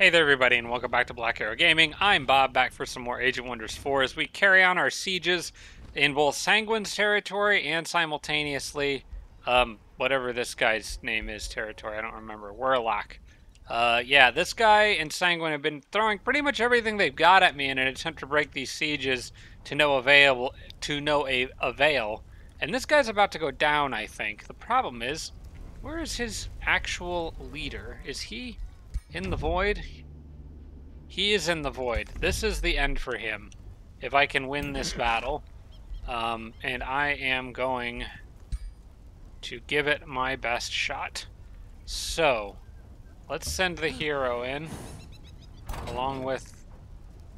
Hey there everybody and welcome back to Black Arrow Gaming. I'm Bob, back for some more Age of Wonders 4 as we carry on our sieges in both Sanguine's territory and simultaneously, um, whatever this guy's name is territory, I don't remember, Warlock. Uh, yeah, this guy and Sanguine have been throwing pretty much everything they've got at me in an attempt to break these sieges to no avail, to no avail. And this guy's about to go down, I think. The problem is, where is his actual leader? Is he in the void? He is in the void. This is the end for him. If I can win this battle. Um, and I am going to give it my best shot. So, let's send the hero in, along with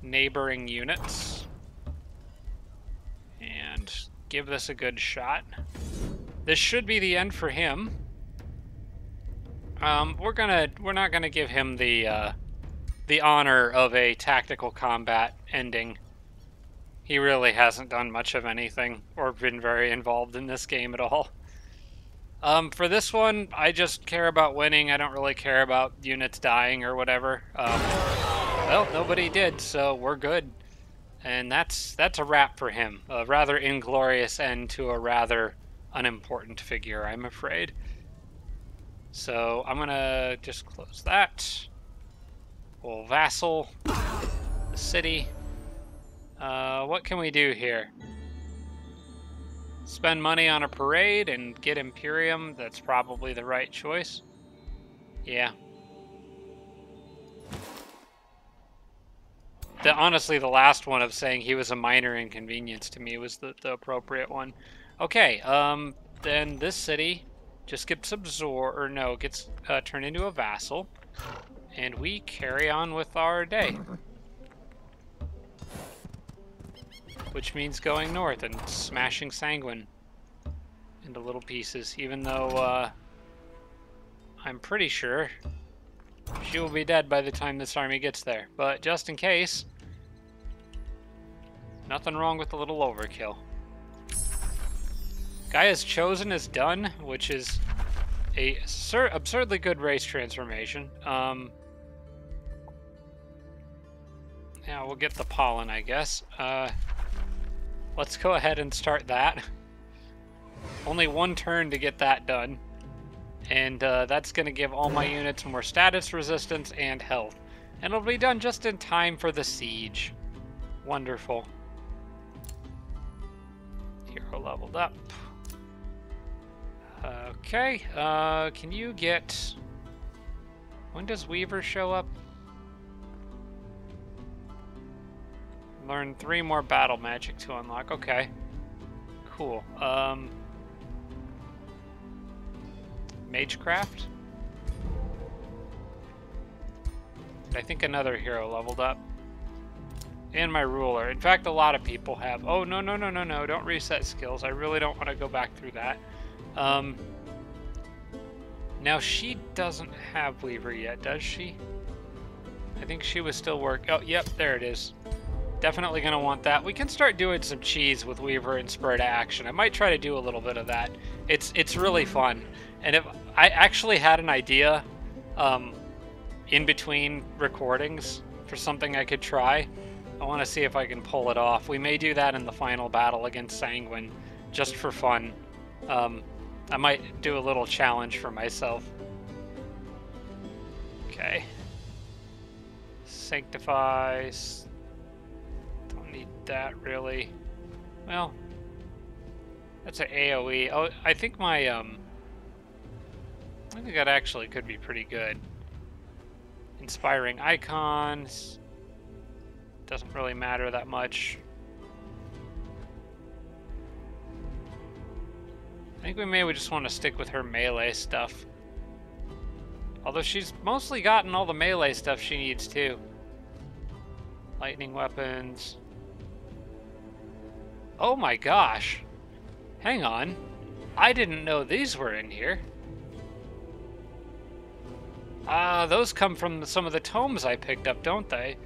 neighboring units. And give this a good shot. This should be the end for him. Um, we're gonna we're not gonna give him the uh, the honor of a tactical combat ending. He really hasn't done much of anything or been very involved in this game at all. Um, for this one, I just care about winning. I don't really care about units dying or whatever. Um, well, nobody did, so we're good. And that's that's a wrap for him. A rather inglorious end to a rather unimportant figure, I'm afraid. So I'm gonna just close that. We'll vassal the city. Uh, what can we do here? Spend money on a parade and get Imperium. That's probably the right choice. Yeah. The, honestly, the last one of saying he was a minor inconvenience to me was the, the appropriate one. Okay, um, then this city just gets absorbed, or no, gets uh, turned into a vassal, and we carry on with our day. Which means going north and smashing Sanguine into little pieces, even though uh, I'm pretty sure she will be dead by the time this army gets there. But just in case, nothing wrong with a little overkill. Gaia's Chosen is done, which is a absurdly good race transformation. Um, yeah, we'll get the pollen, I guess. Uh, let's go ahead and start that. Only one turn to get that done. And uh, that's going to give all my units more status resistance and health. And it'll be done just in time for the siege. Wonderful. Hero leveled up. Okay, uh, can you get... When does Weaver show up? Learn three more battle magic to unlock. Okay. Cool. Um... Magecraft? I think another hero leveled up. And my ruler. In fact, a lot of people have. Oh, no, no, no, no, no. Don't reset skills. I really don't want to go back through that. Um, now she doesn't have Weaver yet, does she? I think she was still work. Oh, yep, there it is. Definitely gonna want that. We can start doing some cheese with Weaver and Spur to Action. I might try to do a little bit of that. It's it's really fun. And if I actually had an idea, um, in between recordings for something I could try. I want to see if I can pull it off. We may do that in the final battle against Sanguine, just for fun. Um, I might do a little challenge for myself. Okay. Sanctify. Don't need that really. Well, that's an AoE. Oh, I think my, um, I think that actually could be pretty good. Inspiring icons. Doesn't really matter that much. I think we may we just want to stick with her melee stuff. Although she's mostly gotten all the melee stuff she needs too. Lightning weapons. Oh my gosh. Hang on. I didn't know these were in here. Ah, uh, those come from some of the tomes I picked up, don't they?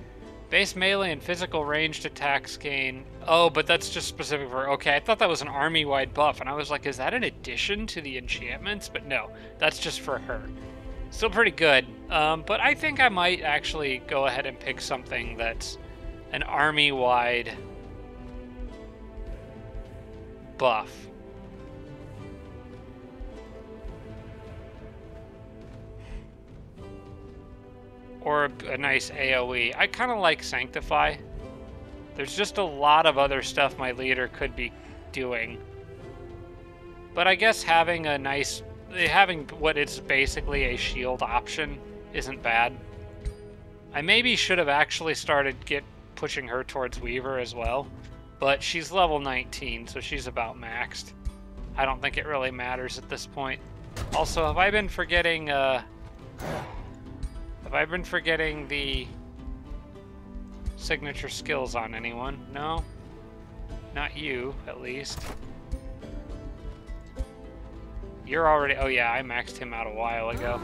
Base melee and physical ranged attacks gain. Oh, but that's just specific for. Okay, I thought that was an army wide buff, and I was like, is that an addition to the enchantments? But no, that's just for her. Still pretty good, um, but I think I might actually go ahead and pick something that's an army-wide buff. Or a, nice AoE. I kind of like Sanctify. There's just a lot of other stuff my leader could be doing. But I guess having a nice, having what is basically a shield option isn't bad. I maybe should have actually started get pushing her towards Weaver as well, but she's level 19, so she's about maxed. I don't think it really matters at this point. Also, have I been forgetting, uh, have I been forgetting the signature skills on anyone? No? Not you, at least. You're already... Oh, yeah, I maxed him out a while ago.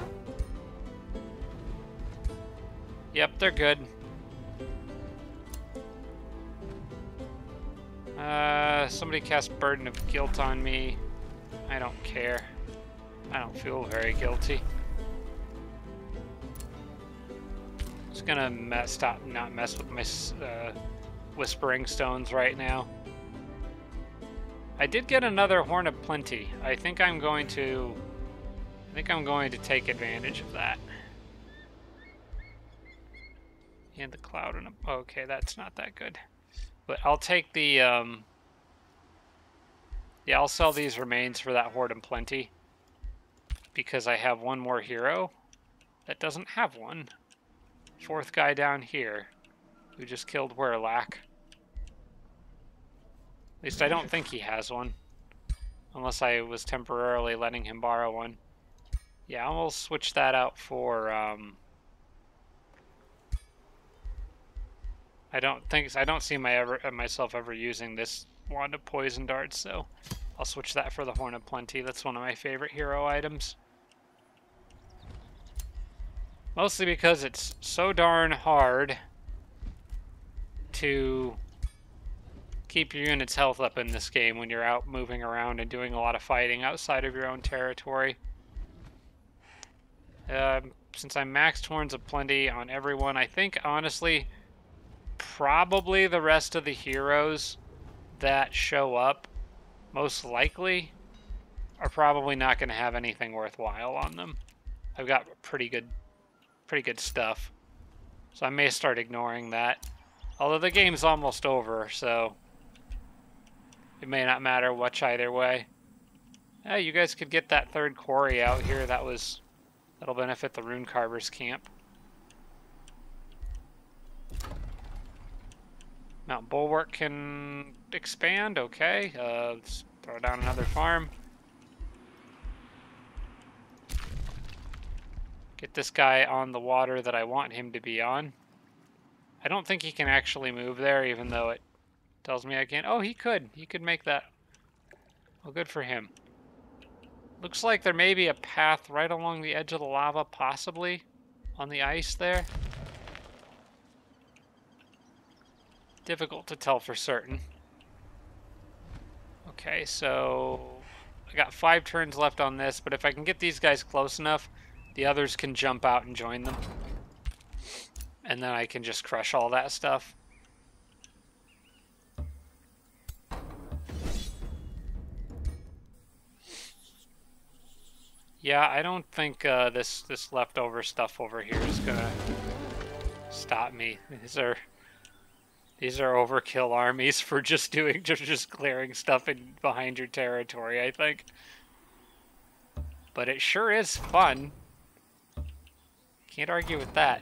Yep, they're good. Uh, somebody cast Burden of Guilt on me. I don't care. I don't feel very guilty. Just gonna mess, stop, not mess with my uh, Whispering Stones right now. I did get another Horn of Plenty. I think I'm going to... I think I'm going to take advantage of that. And the cloud and... A, okay, that's not that good. But I'll take the... Um, yeah, I'll sell these remains for that Horn of Plenty. Because I have one more hero that doesn't have one. Fourth guy down here who just killed Werlac. At least I don't think he has one. Unless I was temporarily letting him borrow one. Yeah, I'll switch that out for, um... I don't think, I don't see my ever, myself ever using this wand of poison darts, so I'll switch that for the Horn of Plenty. That's one of my favorite hero items. Mostly because it's so darn hard to keep your unit's health up in this game when you're out moving around and doing a lot of fighting outside of your own territory. Um, since I'm maxed Horns of Plenty on everyone, I think, honestly, probably the rest of the heroes that show up, most likely, are probably not going to have anything worthwhile on them. I've got pretty good, pretty good stuff. So I may start ignoring that. Although the game's almost over, so it may not matter much either way. Yeah, you guys could get that third quarry out here. That was that'll benefit the Rune Carver's camp. Mount Bulwark can expand. Okay, uh, let's throw down another farm. Get this guy on the water that I want him to be on. I don't think he can actually move there, even though it Tells me I can't. Oh, he could. He could make that. Well, good for him. Looks like there may be a path right along the edge of the lava, possibly, on the ice there. Difficult to tell for certain. Okay, so I got five turns left on this, but if I can get these guys close enough, the others can jump out and join them. And then I can just crush all that stuff. Yeah, I don't think uh, this this leftover stuff over here is gonna stop me. These are these are overkill armies for just doing just just clearing stuff in behind your territory. I think, but it sure is fun. Can't argue with that.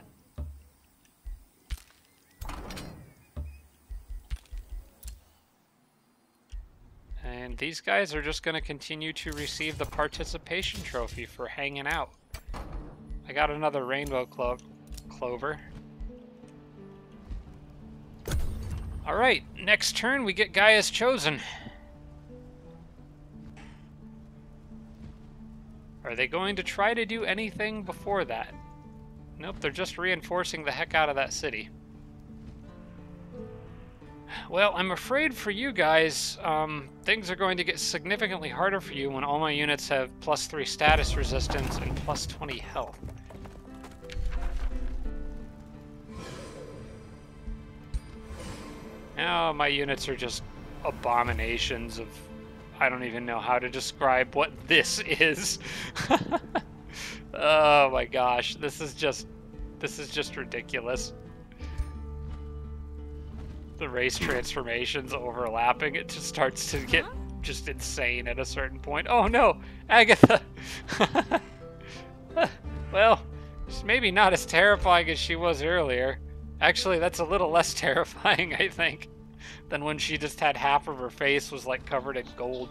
And these guys are just going to continue to receive the participation trophy for hanging out. I got another rainbow clo clover. Alright, next turn we get Gaia's Chosen. Are they going to try to do anything before that? Nope, they're just reinforcing the heck out of that city. Well, I'm afraid for you guys, um, things are going to get significantly harder for you when all my units have plus 3 status resistance and plus 20 health. Now my units are just abominations of... I don't even know how to describe what this is. oh my gosh, this is just this is just ridiculous. The race hmm. transformations overlapping, it just starts to get just insane at a certain point. Oh no, Agatha! well, she's maybe not as terrifying as she was earlier. Actually, that's a little less terrifying, I think, than when she just had half of her face was like covered in gold.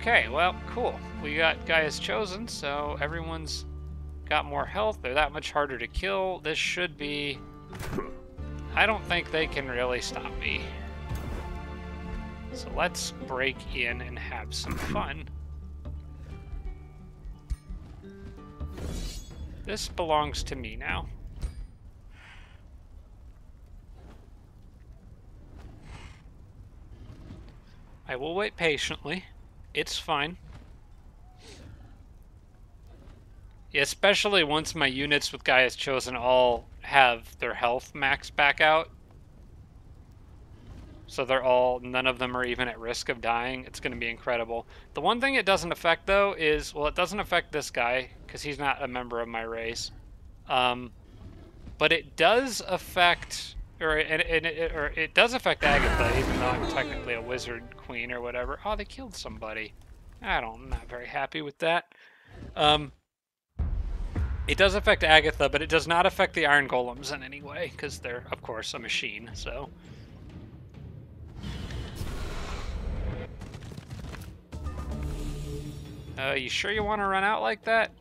Okay, well, cool. We got Gaia's Chosen, so everyone's got more health. They're that much harder to kill. This should be... I don't think they can really stop me. So let's break in and have some fun. This belongs to me now. I will wait patiently. It's fine. Especially once my units with Gaia's Chosen all have their health max back out. So they're all, none of them are even at risk of dying. It's going to be incredible. The one thing it doesn't affect, though, is, well, it doesn't affect this guy, because he's not a member of my race. Um, but it does affect, or it, it, or it does affect Agatha, even though I'm technically a wizard queen or whatever. Oh, they killed somebody. I don't, I'm not very happy with that. Um, it does affect Agatha, but it does not affect the Iron Golems in any way, because they're, of course, a machine, so... Uh, you sure you want to run out like that?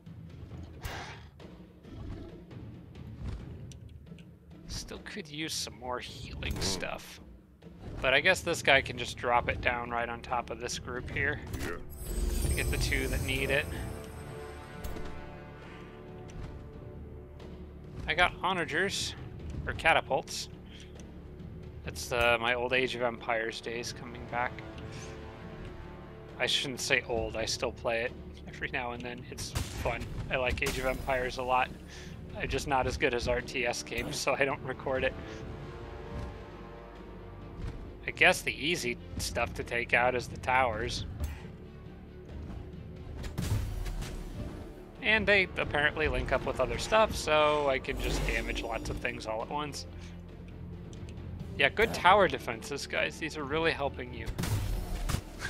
Still could use some more healing stuff. But I guess this guy can just drop it down right on top of this group here. To get the two that need it. I got onagers, or catapults. It's uh, my old Age of Empires days coming back. I shouldn't say old, I still play it every now and then. It's fun. I like Age of Empires a lot. I'm just not as good as RTS games, so I don't record it. I guess the easy stuff to take out is the towers. And they apparently link up with other stuff, so I can just damage lots of things all at once. Yeah, good tower defenses, guys. These are really helping you.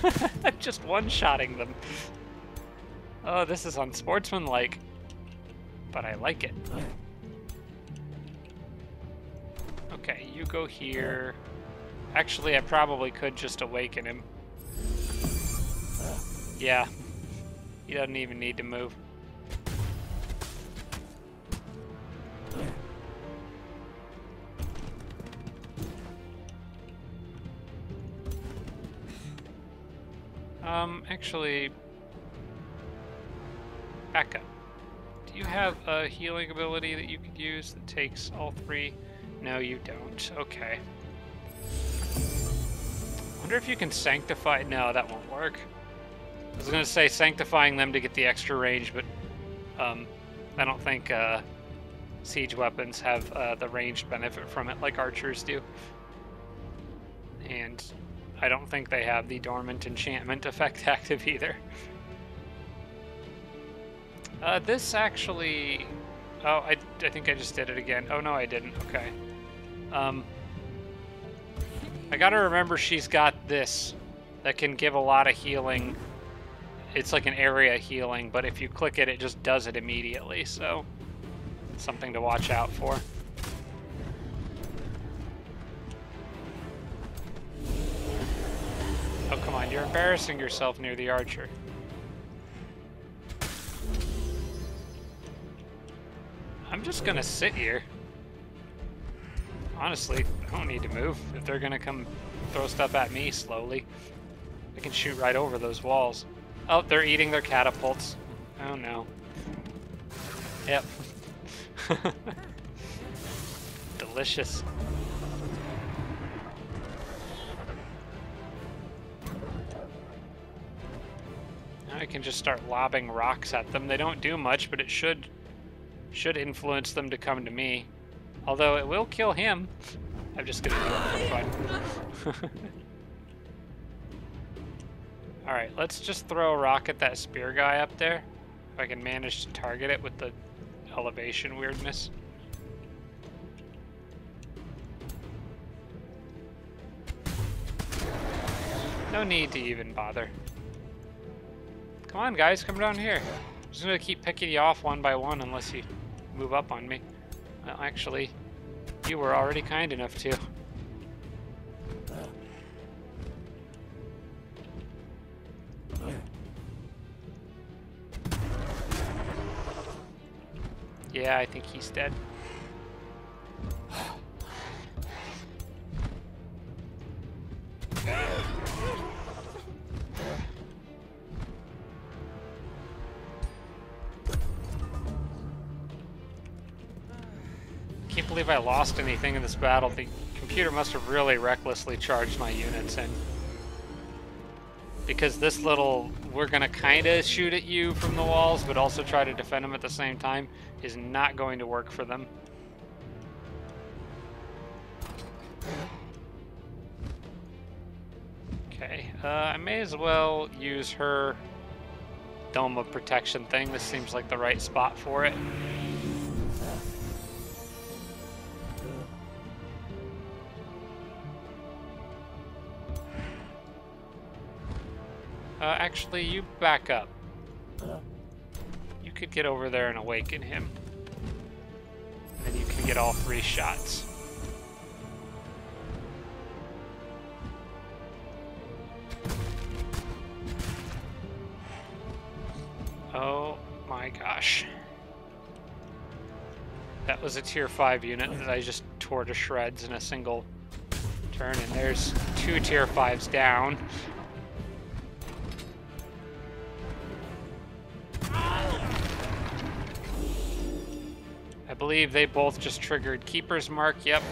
Just one-shotting them. Oh, this is unsportsmanlike. But I like it. Okay, you go here. Actually, I probably could just awaken him. Yeah. He doesn't even need to move. Um, actually, back up. You have a healing ability that you could use that takes all three? No, you don't. Okay. wonder if you can sanctify... No, that won't work. I was going to say sanctifying them to get the extra range, but um, I don't think uh, siege weapons have uh, the ranged benefit from it like archers do. And I don't think they have the dormant enchantment effect active either. Uh, this actually... Oh, I, I think I just did it again. Oh, no, I didn't. Okay. Um, I gotta remember she's got this that can give a lot of healing. It's like an area healing, but if you click it, it just does it immediately, so... Something to watch out for. Oh, come on, you're embarrassing yourself near the archer. I'm just gonna sit here. Honestly, I don't need to move. If they're gonna come throw stuff at me slowly, I can shoot right over those walls. Oh, they're eating their catapults. Oh no. Yep. Delicious. I can just start lobbing rocks at them. They don't do much, but it should should influence them to come to me. Although it will kill him. I'm just gonna do it for fun. Alright, let's just throw a rock at that spear guy up there. If I can manage to target it with the elevation weirdness. No need to even bother. Come on, guys, come down here. I'm just gonna keep picking you off one by one unless you move up on me. Well, actually, you were already kind enough to. Yeah, I think he's dead. Believe I lost anything in this battle. The computer must have really recklessly charged my units and because this little we're gonna kinda shoot at you from the walls but also try to defend them at the same time is not going to work for them. Okay, uh, I may as well use her dome of protection thing. This seems like the right spot for it. Uh, actually, you back up. You could get over there and awaken him. And you can get all three shots. Oh my gosh. That was a tier 5 unit that I just tore to shreds in a single turn, and there's two tier 5s down. Believe they both just triggered Keeper's Mark, yep.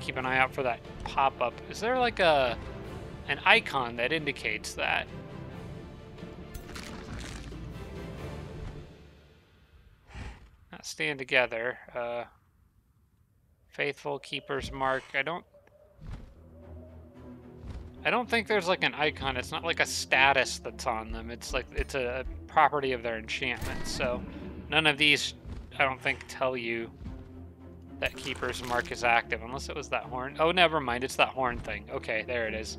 Keep an eye out for that pop-up. Is there like a an icon that indicates that? Not stand together. Uh, faithful Keeper's Mark. I don't I don't think there's like an icon. It's not like a status that's on them. It's like it's a property of their enchantment. So none of these, I don't think, tell you that Keeper's Mark is active, unless it was that horn. Oh, never mind. It's that horn thing. Okay, there it is.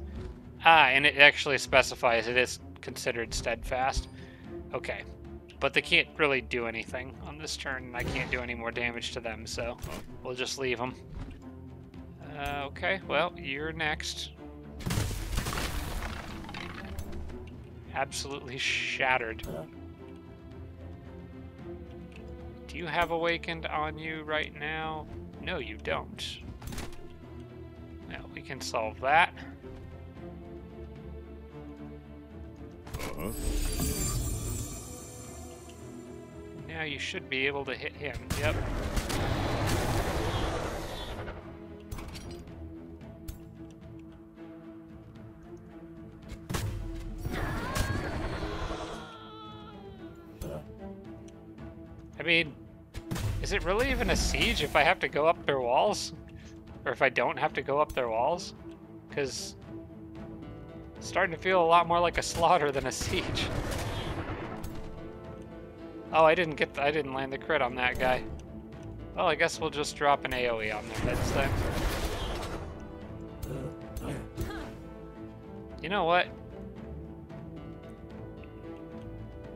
Ah, and it actually specifies it is considered steadfast. Okay, but they can't really do anything on this turn, and I can't do any more damage to them, so we'll just leave them. Uh, okay, well, you're next. Absolutely shattered. Do you have Awakened on you right now? No, you don't. Now, we can solve that. Uh-huh. Now you should be able to hit him. Yep. I mean, is it really even a siege if I have to go up their walls? Or if I don't have to go up their walls? Because it's starting to feel a lot more like a slaughter than a siege. Oh, I didn't get the, I didn't land the crit on that guy. Well, I guess we'll just drop an AoE on their heads then. You know what?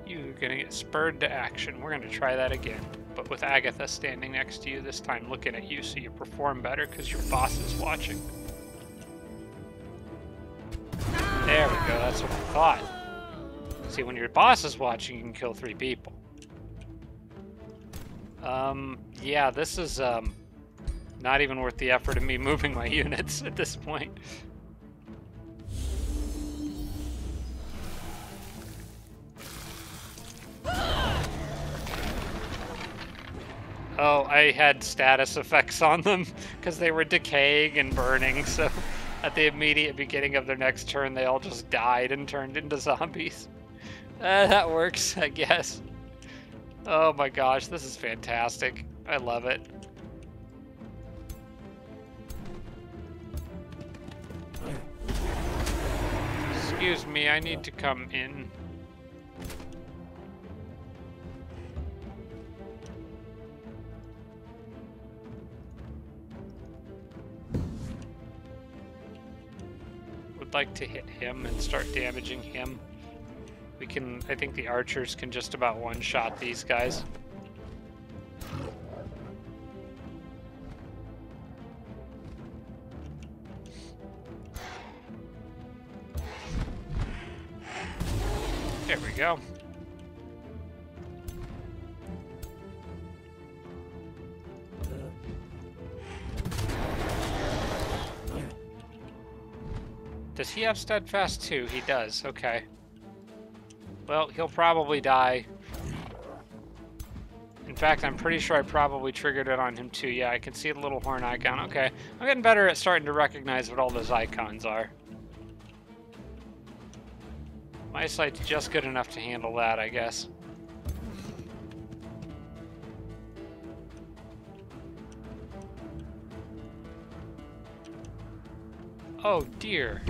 You're gonna get spurred to action. We're gonna try that again. But with Agatha standing next to you this time looking at you so you perform better because your boss is watching. There we go, that's what I thought. See, when your boss is watching, you can kill three people. Um, yeah, this is, um, not even worth the effort of me moving my units at this point. Oh, I had status effects on them because they were decaying and burning, so at the immediate beginning of their next turn, they all just died and turned into zombies. Uh, that works, I guess. Oh my gosh, this is fantastic. I love it. Excuse me, I need to come in. Like to hit him and start damaging him. We can, I think the archers can just about one-shot these guys. There we go. He have steadfast too? He does, okay. Well, he'll probably die. In fact, I'm pretty sure I probably triggered it on him too. Yeah, I can see the little horn icon. Okay, I'm getting better at starting to recognize what all those icons are. My sight's just good enough to handle that, I guess. Oh dear.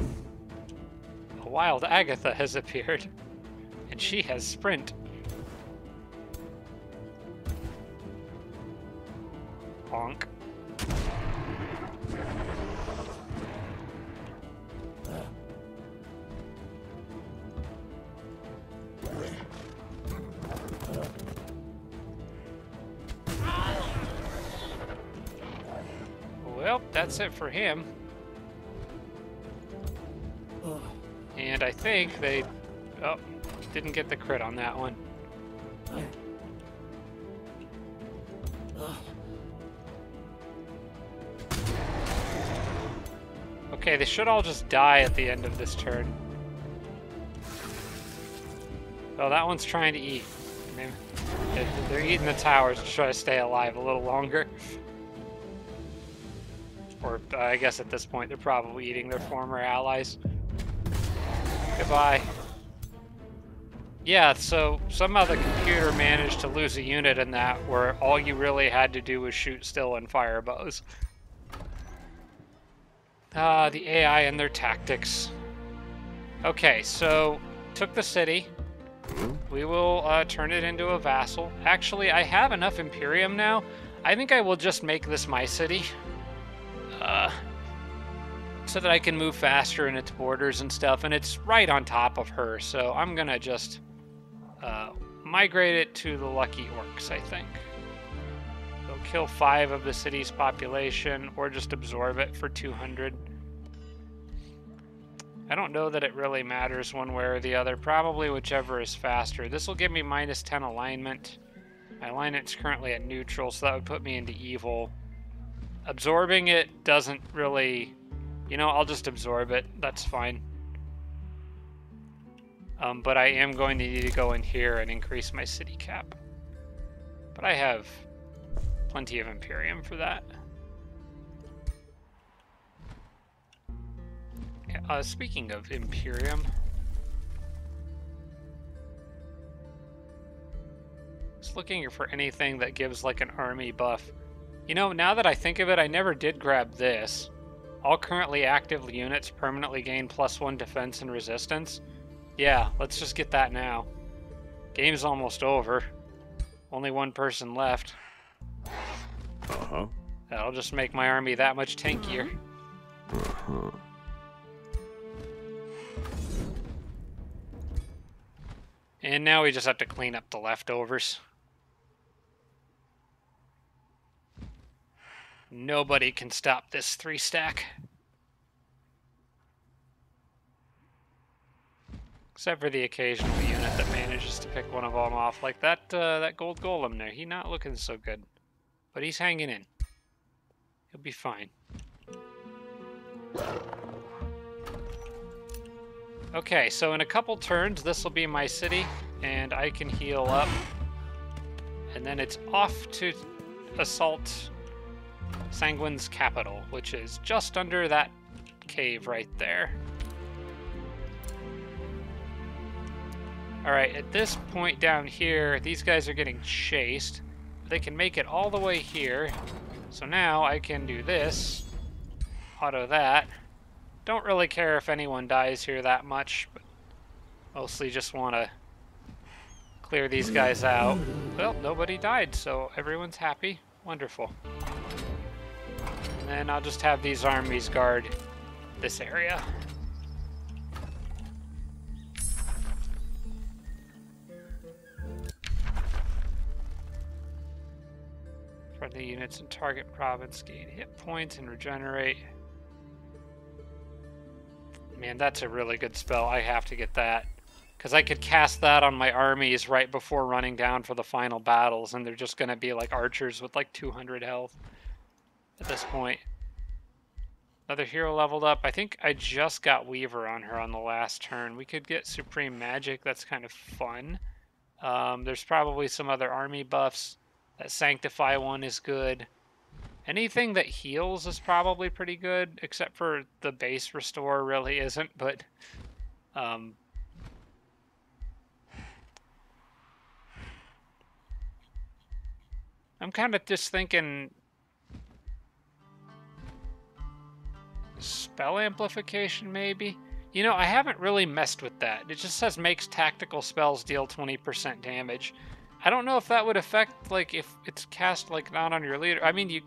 Wild Agatha has appeared. And she has sprint. Honk. Well, that's it for him. I think they... Oh, didn't get the crit on that one. Okay, they should all just die at the end of this turn. Oh, that one's trying to eat. they're eating the towers to try to stay alive a little longer. Or I guess at this point they're probably eating their former allies. Goodbye. Yeah, so somehow the computer managed to lose a unit in that where all you really had to do was shoot still and fire bows. Ah, the AI and their tactics. Okay, so took the city. We will uh, turn it into a vassal. Actually, I have enough Imperium now. I think I will just make this my city. Uh, so that I can move faster in its borders and stuff. And it's right on top of her, so I'm gonna just uh, migrate it to the Lucky Orcs, I think. They'll kill five of the city's population, or just absorb it for 200. I don't know that it really matters one way or the other. Probably whichever is faster. This will give me minus 10 alignment. My alignment's currently at neutral, so that would put me into evil. Absorbing it doesn't really... You know, I'll just absorb it. That's fine. Um, but I am going to need to go in here and increase my city cap. But I have plenty of Imperium for that. Uh, speaking of Imperium... Just looking for anything that gives like an army buff. You know, now that I think of it, I never did grab this. All currently active units permanently gain plus one defense and resistance. Yeah, let's just get that now. Game's almost over. Only one person left. Uh-huh. That'll just make my army that much tankier. Uh-huh. And now we just have to clean up the leftovers. Nobody can stop this three stack. Except for the occasional unit that manages to pick one of them off, like that uh, that gold golem there. He's not looking so good, but he's hanging in. He'll be fine. Okay, so in a couple turns, this will be my city, and I can heal up. And then it's off to assault Sanguine's capital, which is just under that cave right there. Alright, at this point down here, these guys are getting chased. They can make it all the way here. So now I can do this, auto that. Don't really care if anyone dies here that much, but Mostly just want to clear these guys out. Well, nobody died, so everyone's happy. Wonderful. And then I'll just have these armies guard this area. Friendly units in target province gain hit points and regenerate. Man, that's a really good spell. I have to get that. Because I could cast that on my armies right before running down for the final battles, and they're just going to be like archers with like 200 health at this point. Another hero leveled up. I think I just got Weaver on her on the last turn. We could get Supreme Magic. That's kind of fun. Um, there's probably some other army buffs. That Sanctify one is good. Anything that heals is probably pretty good, except for the base restore really isn't, but um, I'm kind of just thinking spell amplification maybe. You know, I haven't really messed with that. It just says makes tactical spells deal 20% damage. I don't know if that would affect like if it's cast like not on your leader. I mean, you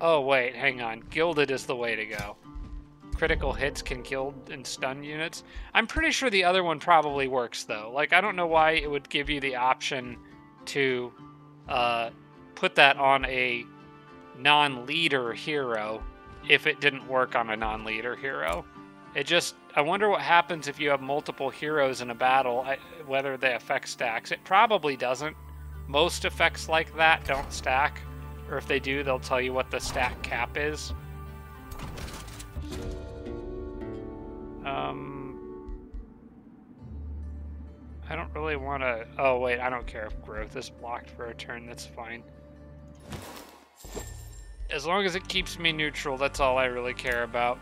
Oh wait, hang on. Gilded is the way to go. Critical hits can kill and stun units. I'm pretty sure the other one probably works though. Like I don't know why it would give you the option to uh, put that on a non-leader hero if it didn't work on a non-leader hero. It just I wonder what happens if you have multiple heroes in a battle, whether they affect stacks. It probably doesn't. Most effects like that don't stack, or if they do, they'll tell you what the stack cap is. Um, I don't really want to... Oh, wait, I don't care if growth is blocked for a turn. That's fine. As long as it keeps me neutral, that's all I really care about.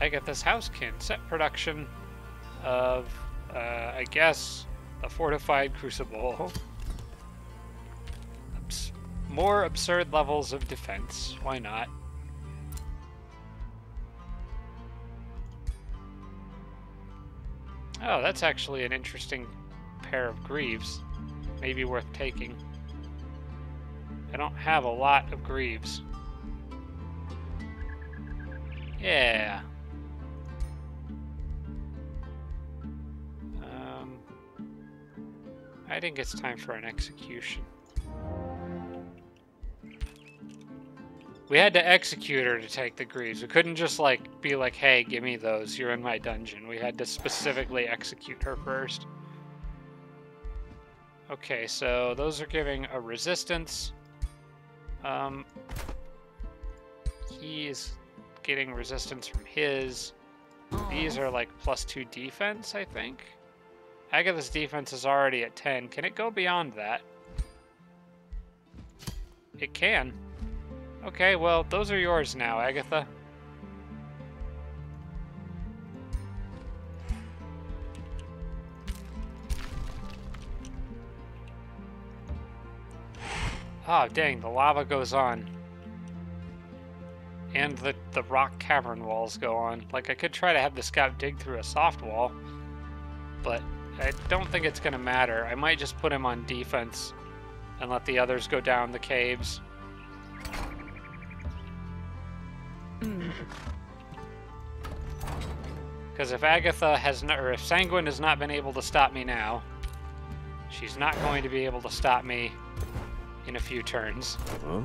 I get this housekin. Set production of, uh, I guess, a fortified crucible. More absurd levels of defense. Why not? Oh, that's actually an interesting pair of greaves. Maybe worth taking. I don't have a lot of greaves. Yeah. Um, I think it's time for an execution. We had to execute her to take the greaves. We couldn't just like be like, "Hey, give me those. You're in my dungeon." We had to specifically execute her first. Okay, so those are giving a resistance. Um, he's getting resistance from his. These are like plus two defense, I think. Agatha's defense is already at 10. Can it go beyond that? It can. Okay, well, those are yours now, Agatha. Oh, dang, the lava goes on. And the, the rock cavern walls go on. Like, I could try to have the scout dig through a soft wall, but I don't think it's going to matter. I might just put him on defense and let the others go down the caves. Because if Agatha has not, or if Sanguine has not been able to stop me now, she's not going to be able to stop me in a few turns. Huh?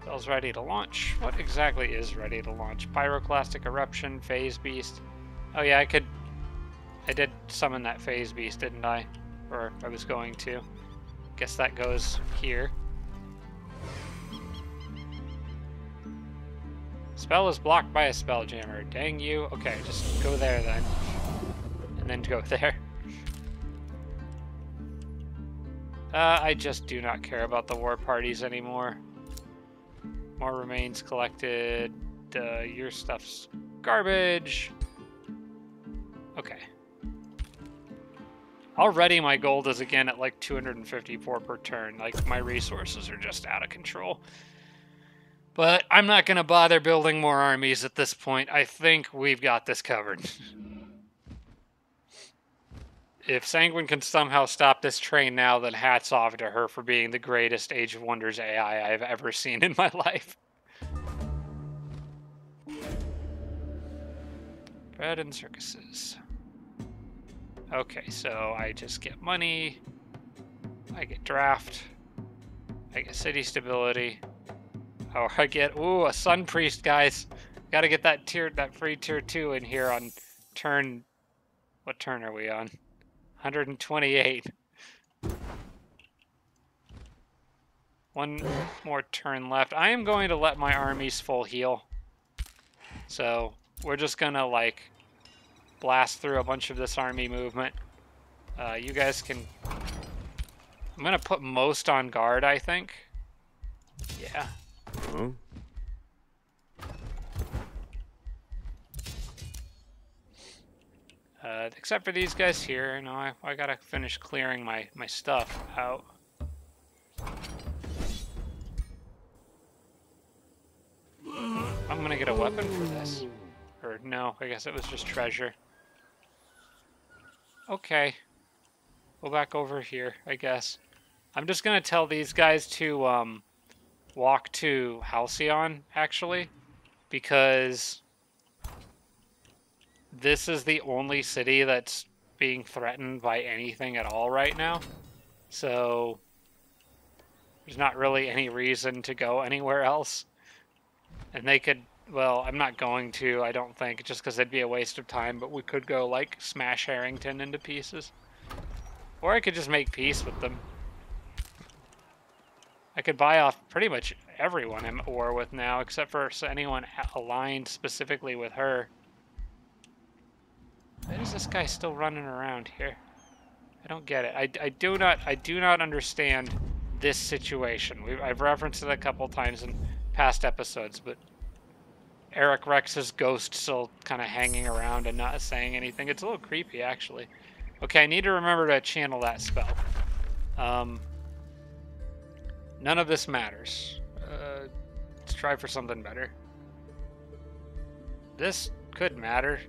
Spell's ready to launch. What exactly is ready to launch? Pyroclastic Eruption, Phase Beast. Oh yeah, I could... I did summon that Phase Beast, didn't I? Or I was going to. Guess that goes here. Spell is blocked by a spell jammer. Dang you. Okay, just go there then. And then go there. Uh, I just do not care about the war parties anymore. More remains collected. Uh, your stuff's garbage. Okay. Already my gold is again at like 254 per turn. Like my resources are just out of control. But I'm not going to bother building more armies at this point. I think we've got this covered. if Sanguine can somehow stop this train now, then hats off to her for being the greatest Age of Wonders AI I've ever seen in my life. Bread and circuses. Okay, so I just get money. I get draft. I get city stability. Oh, I get ooh a sun priest, guys. Got to get that tier, that free tier two in here on turn. What turn are we on? 128. One more turn left. I am going to let my armies full heal. So we're just gonna like blast through a bunch of this army movement. Uh, you guys can... I'm to put most on guard, I think. Yeah. Uh, except for these guys here, know, I, I gotta finish clearing my, my stuff out. I'm gonna get a weapon for this. Or no, I guess it was just treasure. Okay. Go back over here, I guess. I'm just gonna tell these guys to um, walk to Halcyon, actually, because this is the only city that's being threatened by anything at all right now. So there's not really any reason to go anywhere else. And they could well, I'm not going to, I don't think, just because it'd be a waste of time, but we could go, like, smash Harrington into pieces. Or I could just make peace with them. I could buy off pretty much everyone I'm at war with now, except for anyone aligned specifically with her. Why is this guy still running around here? I don't get it. I, I do not I do not understand this situation. We've, I've referenced it a couple times in past episodes, but Eric Rex's ghost still kind of hanging around and not saying anything. It's a little creepy, actually. Okay, I need to remember to channel that spell. Um, none of this matters. Uh, let's try for something better. This could matter.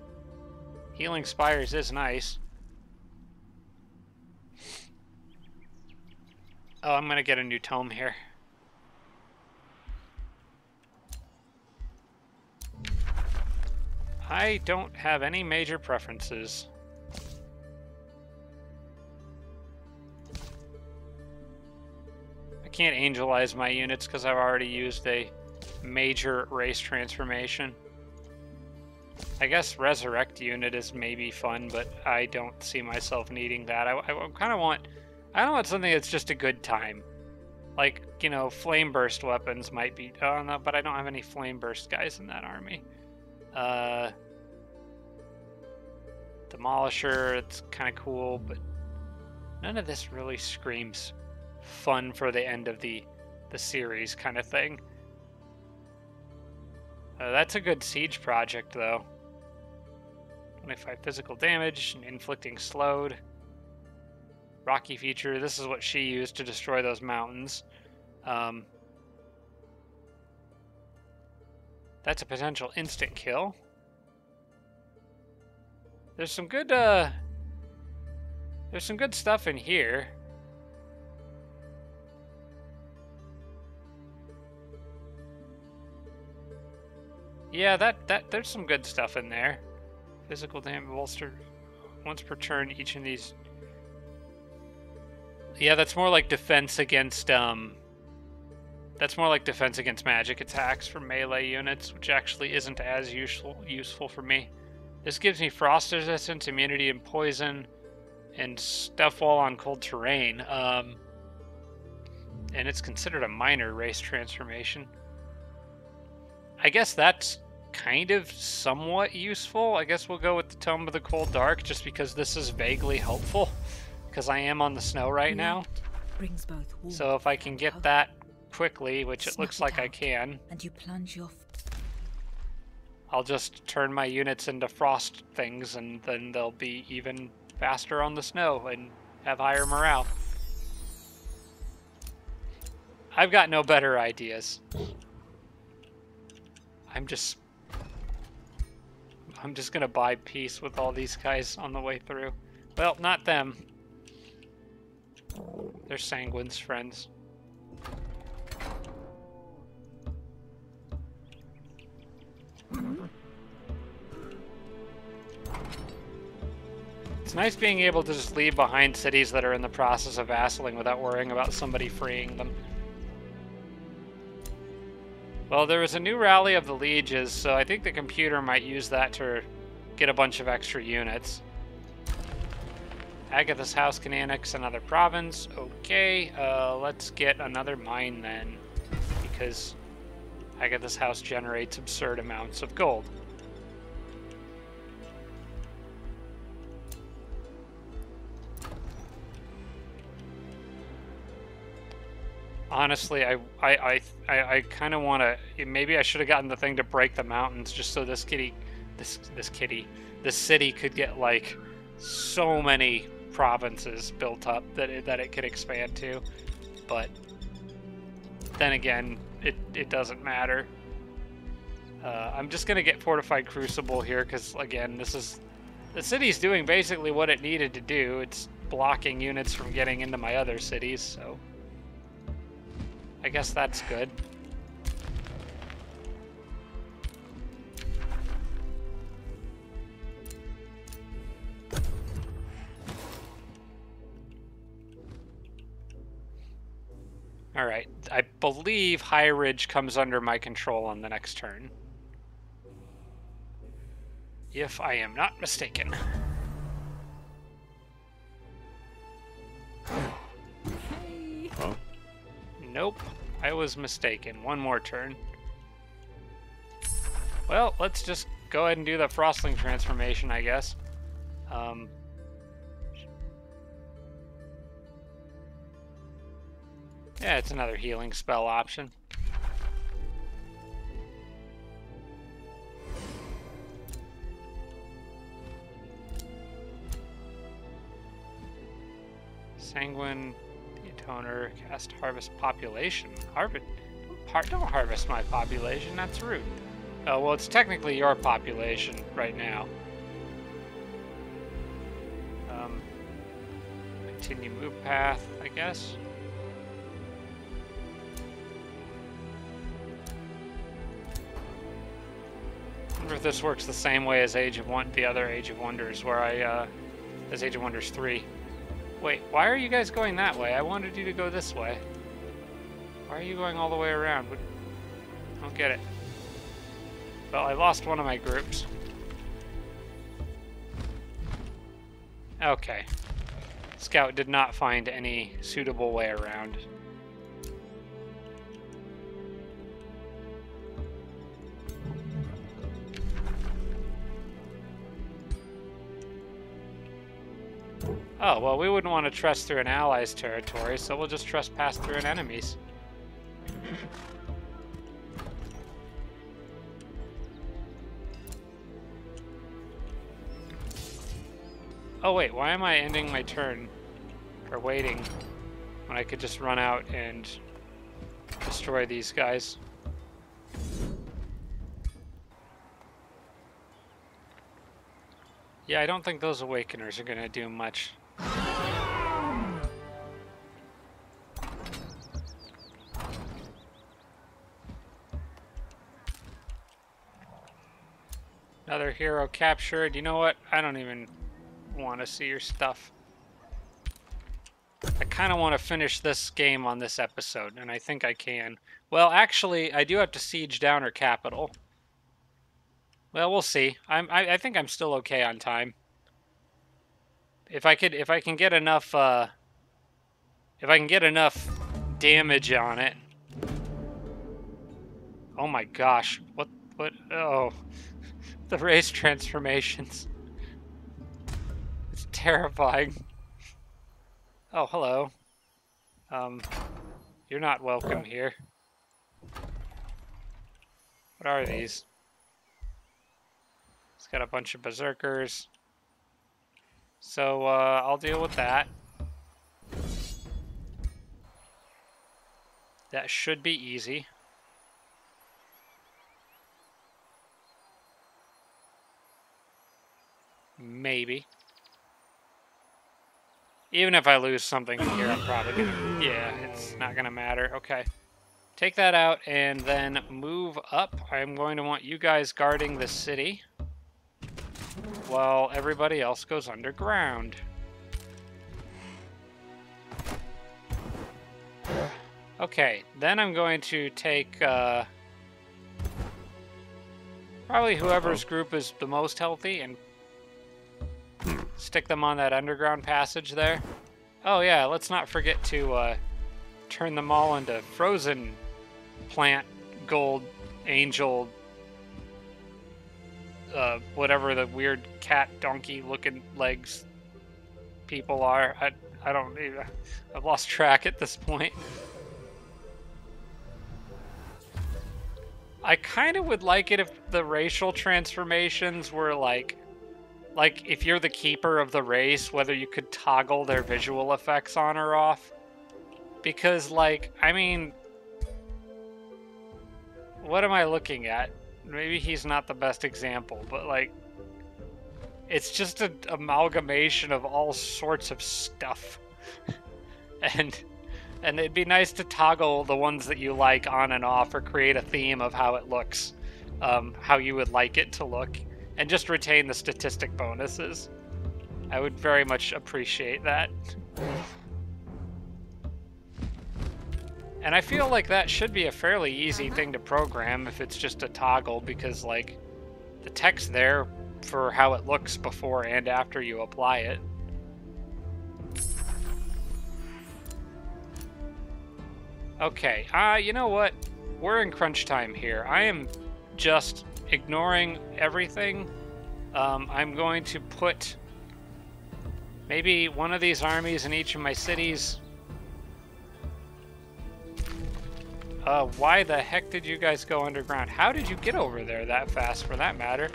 Healing Spires is nice. Oh, I'm to get a new tome here. I don't have any major preferences. Can't angelize my units because I've already used a major race transformation. I guess resurrect unit is maybe fun, but I don't see myself needing that. I, I kind of want, I don't want something that's just a good time. Like, you know, flame burst weapons might be, oh no, but I don't have any flame burst guys in that army. Uh, Demolisher, it's kind of cool, but none of this really screams fun for the end of the, the series kind of thing. Uh, that's a good siege project, though. 25 physical damage, and inflicting slowed. Rocky feature, this is what she used to destroy those mountains. Um, that's a potential instant kill. There's some good, uh... There's some good stuff in here. Yeah, that, that, there's some good stuff in there. Physical damage bolster once per turn, each of these... Yeah, that's more like defense against, um... That's more like defense against magic attacks for melee units, which actually isn't as useful useful for me. This gives me frost resistance, immunity, and poison, and stuff while on cold terrain. Um, and it's considered a minor race transformation. I guess that's kind of somewhat useful. I guess we'll go with the Tome of the Cold Dark just because this is vaguely helpful because I am on the snow right now. so if I can get that quickly, which it looks like I can. And you plunge your I'll just turn my units into frost things and then they'll be even faster on the snow and have higher morale. I've got no better ideas. I'm just... I'm just gonna buy peace with all these guys on the way through. Well, not them. They're Sanguine's friends. It's nice being able to just leave behind cities that are in the process of vassling without worrying about somebody freeing them. Well, there was a new rally of the lieges, so I think the computer might use that to get a bunch of extra units. Agatha's house can annex another province. Okay, uh, let's get another mine then, because Agatha's house generates absurd amounts of gold. Honestly, I I I, I kind of want to. Maybe I should have gotten the thing to break the mountains just so this kitty, this this kitty, this city could get like so many provinces built up that it, that it could expand to. But then again, it it doesn't matter. Uh, I'm just gonna get fortified crucible here because again, this is the city's doing basically what it needed to do. It's blocking units from getting into my other cities, so. I guess that's good. Alright, I believe High Ridge comes under my control on the next turn. If I am not mistaken. Nope, I was mistaken. One more turn. Well, let's just go ahead and do the Frostling transformation, I guess. Um, yeah, it's another healing spell option. Sanguine toner, cast harvest population. Harvest, don't, don't harvest my population, that's rude. Oh, well, it's technically your population right now. Um, continue move path, I guess. Wonder if this works the same way as Age of One, the other Age of Wonders, where I, uh, as Age of Wonders 3. Wait, why are you guys going that way? I wanted you to go this way. Why are you going all the way around? I don't get it. Well, I lost one of my groups. Okay. Scout did not find any suitable way around. Oh, well, we wouldn't want to trust through an ally's territory, so we'll just trespass through an enemy's. Oh wait, why am I ending my turn? Or waiting when I could just run out and destroy these guys? Yeah, I don't think those Awakeners are gonna do much. Another hero captured. You know what? I don't even want to see your stuff. I kind of want to finish this game on this episode, and I think I can. Well, actually, I do have to siege down her capital. Well, we'll see. I'm, I, I think I'm still okay on time. If I could, if I can get enough, uh, if I can get enough damage on it. Oh my gosh, what, what, oh the race transformations. It's terrifying. Oh, hello. Um, you're not welcome here. What are these? It's got a bunch of berserkers. So uh, I'll deal with that. That should be easy. Maybe. Even if I lose something here, I'm probably gonna... Yeah, it's not gonna matter. Okay. Take that out and then move up. I'm going to want you guys guarding the city while everybody else goes underground. Okay, then I'm going to take uh, probably whoever's group is the most healthy and stick them on that underground passage there. Oh yeah, let's not forget to uh, turn them all into frozen plant gold angel uh, whatever the weird cat donkey looking legs people are. I, I don't even, I've lost track at this point. I kind of would like it if the racial transformations were like like if you're the keeper of the race, whether you could toggle their visual effects on or off. Because like, I mean what am I looking at? Maybe he's not the best example, but like it's just an amalgamation of all sorts of stuff. and and it'd be nice to toggle the ones that you like on and off or create a theme of how it looks, um, how you would like it to look, and just retain the statistic bonuses. I would very much appreciate that. And I feel like that should be a fairly easy thing to program if it's just a toggle because like the text there for how it looks before and after you apply it. Okay, uh, you know what? We're in crunch time here. I am just ignoring everything. Um, I'm going to put maybe one of these armies in each of my cities. Uh, why the heck did you guys go underground? How did you get over there that fast, for that matter?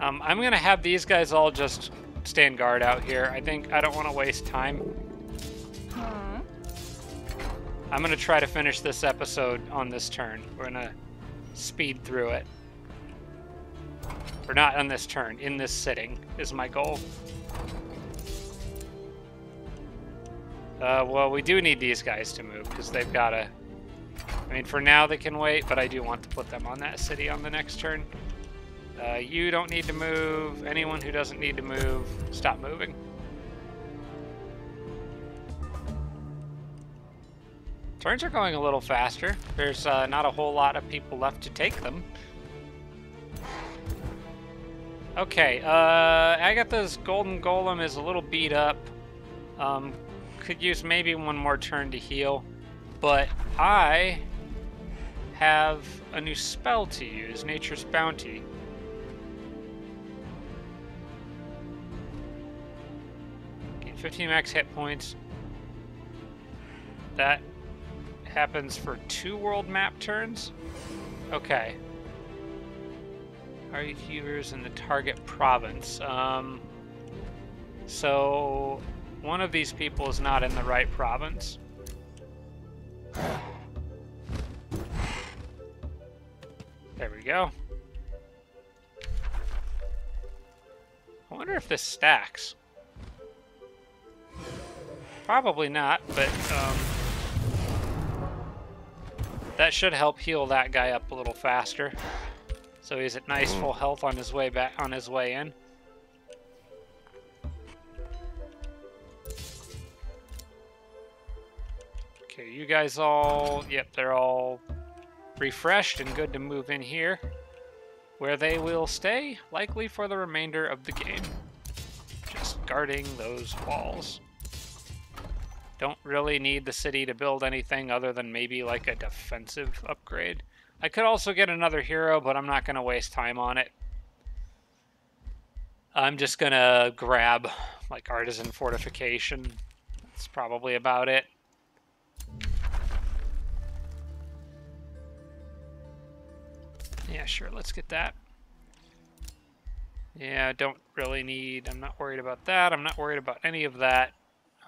Um, I'm going to have these guys all just stand guard out here. I think I don't want to waste time. I'm to try to finish this episode on this turn. We're to speed through it. Or not on this turn, in this sitting is my goal. Uh, well, we do need these guys to move because they've got to... I mean, for now they can wait, but I do want to put them on that city on the next turn. Uh, you don't need to move. Anyone who doesn't need to move, stop moving. Turns are going a little faster. There's uh, not a whole lot of people left to take them. Okay, uh, Agatha's Golden Golem is a little beat up. Um, could use maybe one more turn to heal. But I have a new spell to use, Nature's Bounty. 15 max hit points. That happens for two world map turns? Okay. Are you healers in the target province? Um, so, one of these people is not in the right province. There we go. I wonder if this stacks. Probably not, but um, that should help heal that guy up a little faster. So he's at nice mm. full health on his way back on his way in. Okay, you guys all, yep, they're all refreshed and good to move in here, where they will stay, likely for the remainder of the game. Just guarding those walls. Don't really need the city to build anything other than maybe like a defensive upgrade. I could also get another hero, but I'm not going to waste time on it. I'm just going to grab like artisan fortification. That's probably about it. Yeah, sure, let's get that. Yeah, don't really need. I'm not worried about that. I'm not worried about any of that.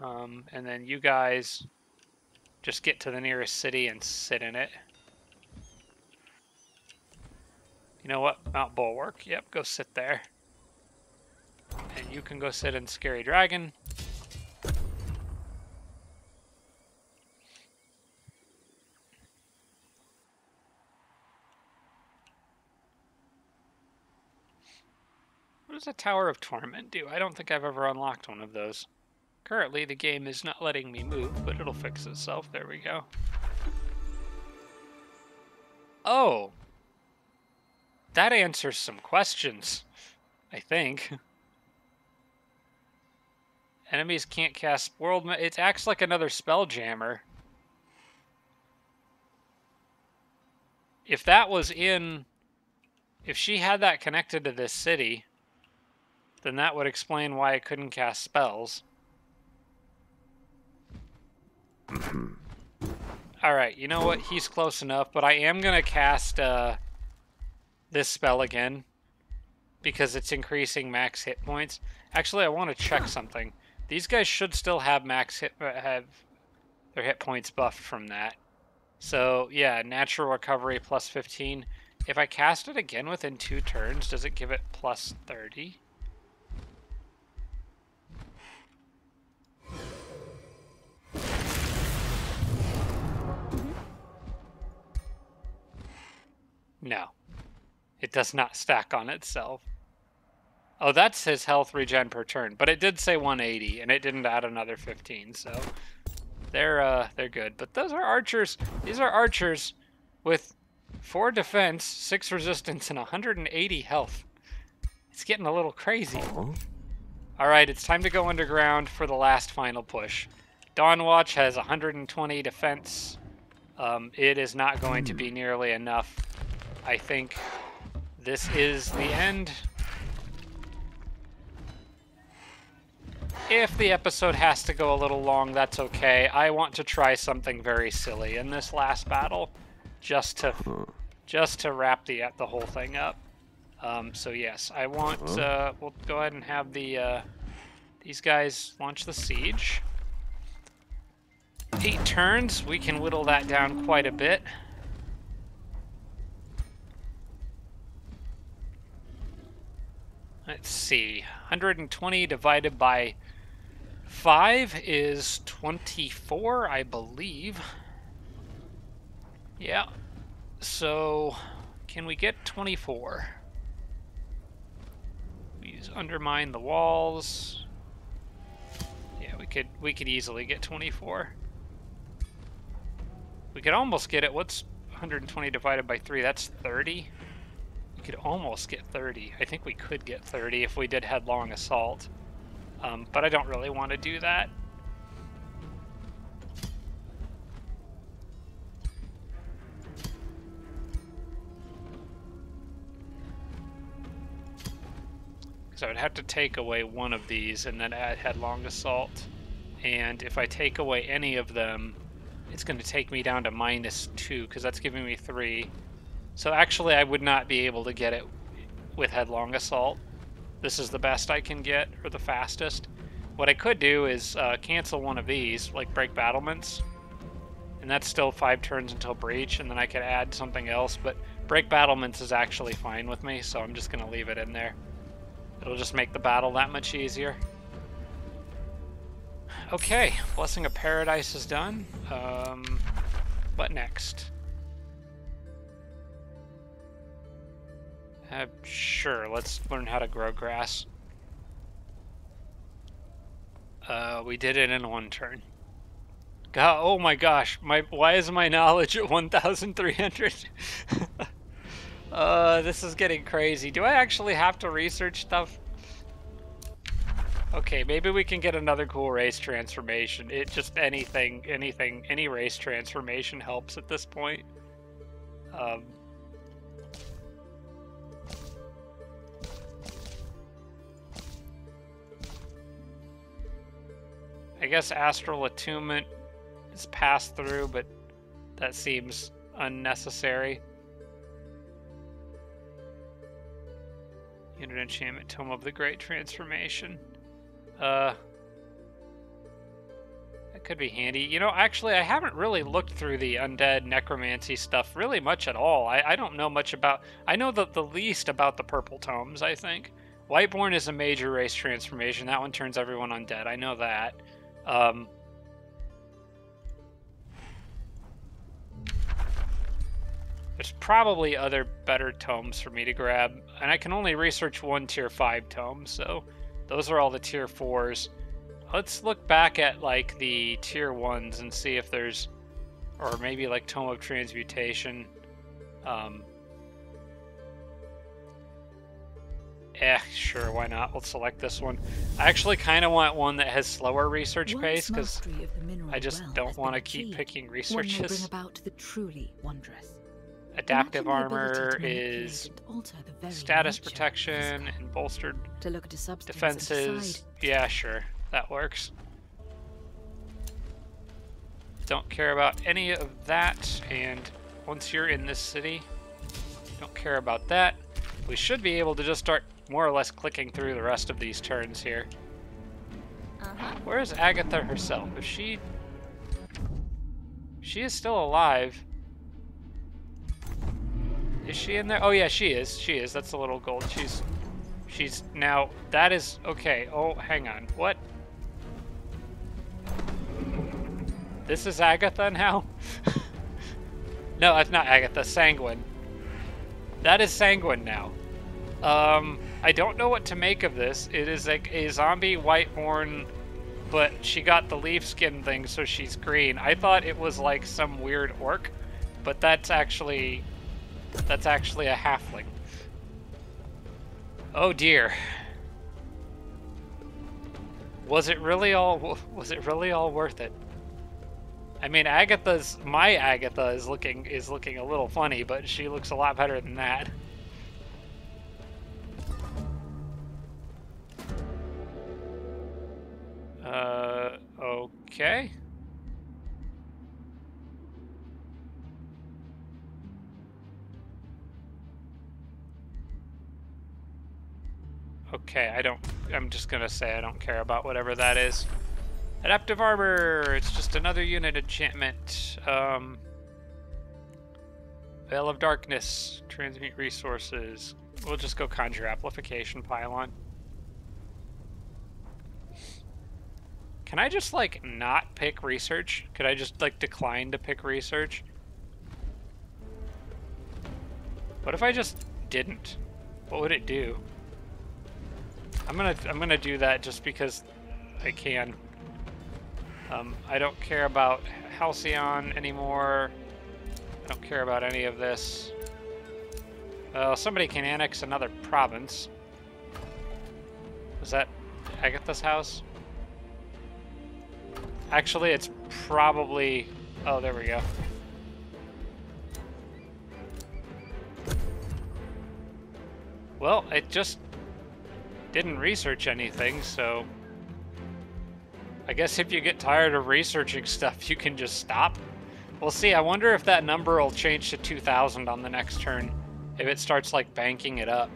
Um, and then you guys just get to the nearest city and sit in it. You know what? Mount Bulwark. Yep, go sit there. And you can go sit in Scary Dragon. What does a Tower of Torment do? I don't think I've ever unlocked one of those. Currently, the game is not letting me move, but it'll fix itself. There we go. Oh! That answers some questions, I think. Enemies can't cast world... It acts like another spell jammer. If that was in... If she had that connected to this city, then that would explain why I couldn't cast spells. Alright, you know what? He's close enough, but I am going to cast uh, this spell again because it's increasing max hit points. Actually, I want to check something. These guys should still have max hit uh, have their hit points buffed from that. So, yeah, natural recovery plus 15. If I cast it again within two turns, does it give it plus 30? No. It does not stack on itself. Oh, that's his health regen per turn, but it did say 180, and it didn't add another 15, so they're uh they're good. But those are archers. These are archers with four defense, six resistance, and 180 health. It's getting a little crazy. All right, it's time to go underground for the last final push. Dawnwatch has 120 defense. Um, it is not going to be nearly enough I think this is the end. If the episode has to go a little long, that's okay. I want to try something very silly in this last battle, just to just to wrap the the whole thing up. Um, so yes, I want. Uh, we'll go ahead and have the uh, these guys launch the siege. Eight turns. We can whittle that down quite a bit. Let's see. 120 divided by 5 is 24, I believe. Yeah. So, can we get 24? We undermine the walls. Yeah, we could we could easily get 24. We could almost get it. What's 120 divided by 3? That's 30. We could almost get 30. I think we could get 30 if we did Headlong Assault. Um, but I don't really want to do that. Because I would have to take away one of these and then add Headlong Assault. And if I take away any of them, it's going to take me down to minus 2, because that's giving me 3. So actually I would not be able to get it with Headlong Assault. This is the best I can get, or the fastest. What I could do is uh, cancel one of these, like Break Battlements, and that's still five turns until Breach, and then I could add something else, but Break Battlements is actually fine with me, so I'm just going to leave it in there. It'll just make the battle that much easier. Okay, Blessing of Paradise is done. Um, what next? Uh, sure, let's learn how to grow grass. Uh, we did it in one turn. God, oh my gosh, my why is my knowledge at 1,300? uh, this is getting crazy. Do I actually have to research stuff? Okay, maybe we can get another cool race transformation. It just anything, anything, any race transformation helps at this point. Um, I guess astral attunement is passed through, but that seems unnecessary. Unit enchantment, Tome of the Great Transformation. Uh, that could be handy. You know, actually, I haven't really looked through the undead necromancy stuff really much at all. I, I don't know much about. I know the, the least about the purple tomes, I think. Wightborn is a major race transformation. That one turns everyone undead. I know that. Um, there's probably other better tomes for me to grab, and I can only research one tier 5 tome, so those are all the tier 4s. Let's look back at like the tier 1s and see if there's or maybe like Tome of Transmutation. Um, Eh, sure, why not? We'll select this one. I actually kind of want one that has slower research Once pace because mastery of the mineral I just realm don't want to keep picking One bring researches. about the truly wondrous. Adaptive armor is and alter the very status protection and bolstered To look at defenses. Yeah, sure, that works. Don't care about any of that, and once you're in this city, don't care about that. We should be able to just start more or less clicking through the rest of these turns here. Uh-huh. Where is Agatha herself? Is she... She is still alive. Is she in there? Oh yeah, she is. She is. That's a little gold. She's... She's now... That is... Okay. Oh, hang on. What? This is Agatha now? no, that's not Agatha. Sanguine. That is Sanguine now. Um, I don't know what to make of this. It is like a zombie Wightborn, but she got the leaf skin thing, so she's green. I thought it was like some weird orc, but that's actually that's actually a halfling. Oh dear. Was it really all was it really all worth it? I mean, Agatha's my Agatha is looking is looking a little funny, but she looks a lot better than that. Uh, okay. Okay, I don't. I'm just gonna say I don't care about whatever that is. Adaptive armor. It's just another unit enchantment. Um, Veil of Darkness. Transmute resources. We'll just go conjure amplification pylon. Can I just like not pick research? Could I just like decline to pick research? What if I just didn't? What would it do? I'm gonna I'm gonna do that just because I can. Um, I don't care about Halcyon anymore. I don't care about any of this. Well, somebody can annex another province. Is that Agatha's house? Actually, it's probably... Oh, there we go. Well, it just didn't research anything, so... I guess if you get tired of researching stuff, you can just stop. We'll see. I wonder if that number will change to 2,000 on the next turn. If it starts, like, banking it up.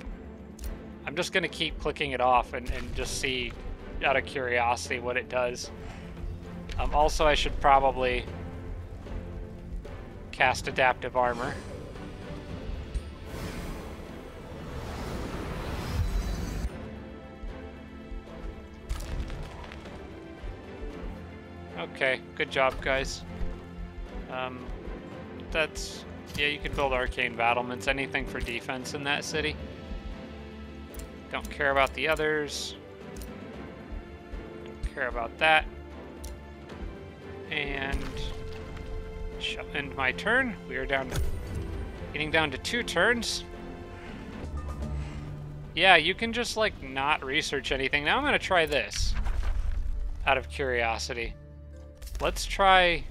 I'm just going to keep clicking it off and, and just see, out of curiosity, what it does. Um, also, I should probably cast adaptive armor. Okay, good job, guys. Um, that's yeah. You can build arcane battlements. Anything for defense in that city. Don't care about the others. Don't care about that. And shall end my turn. We are down to getting down to two turns. Yeah, you can just like not research anything. Now I'm gonna try this out of curiosity. Let's try.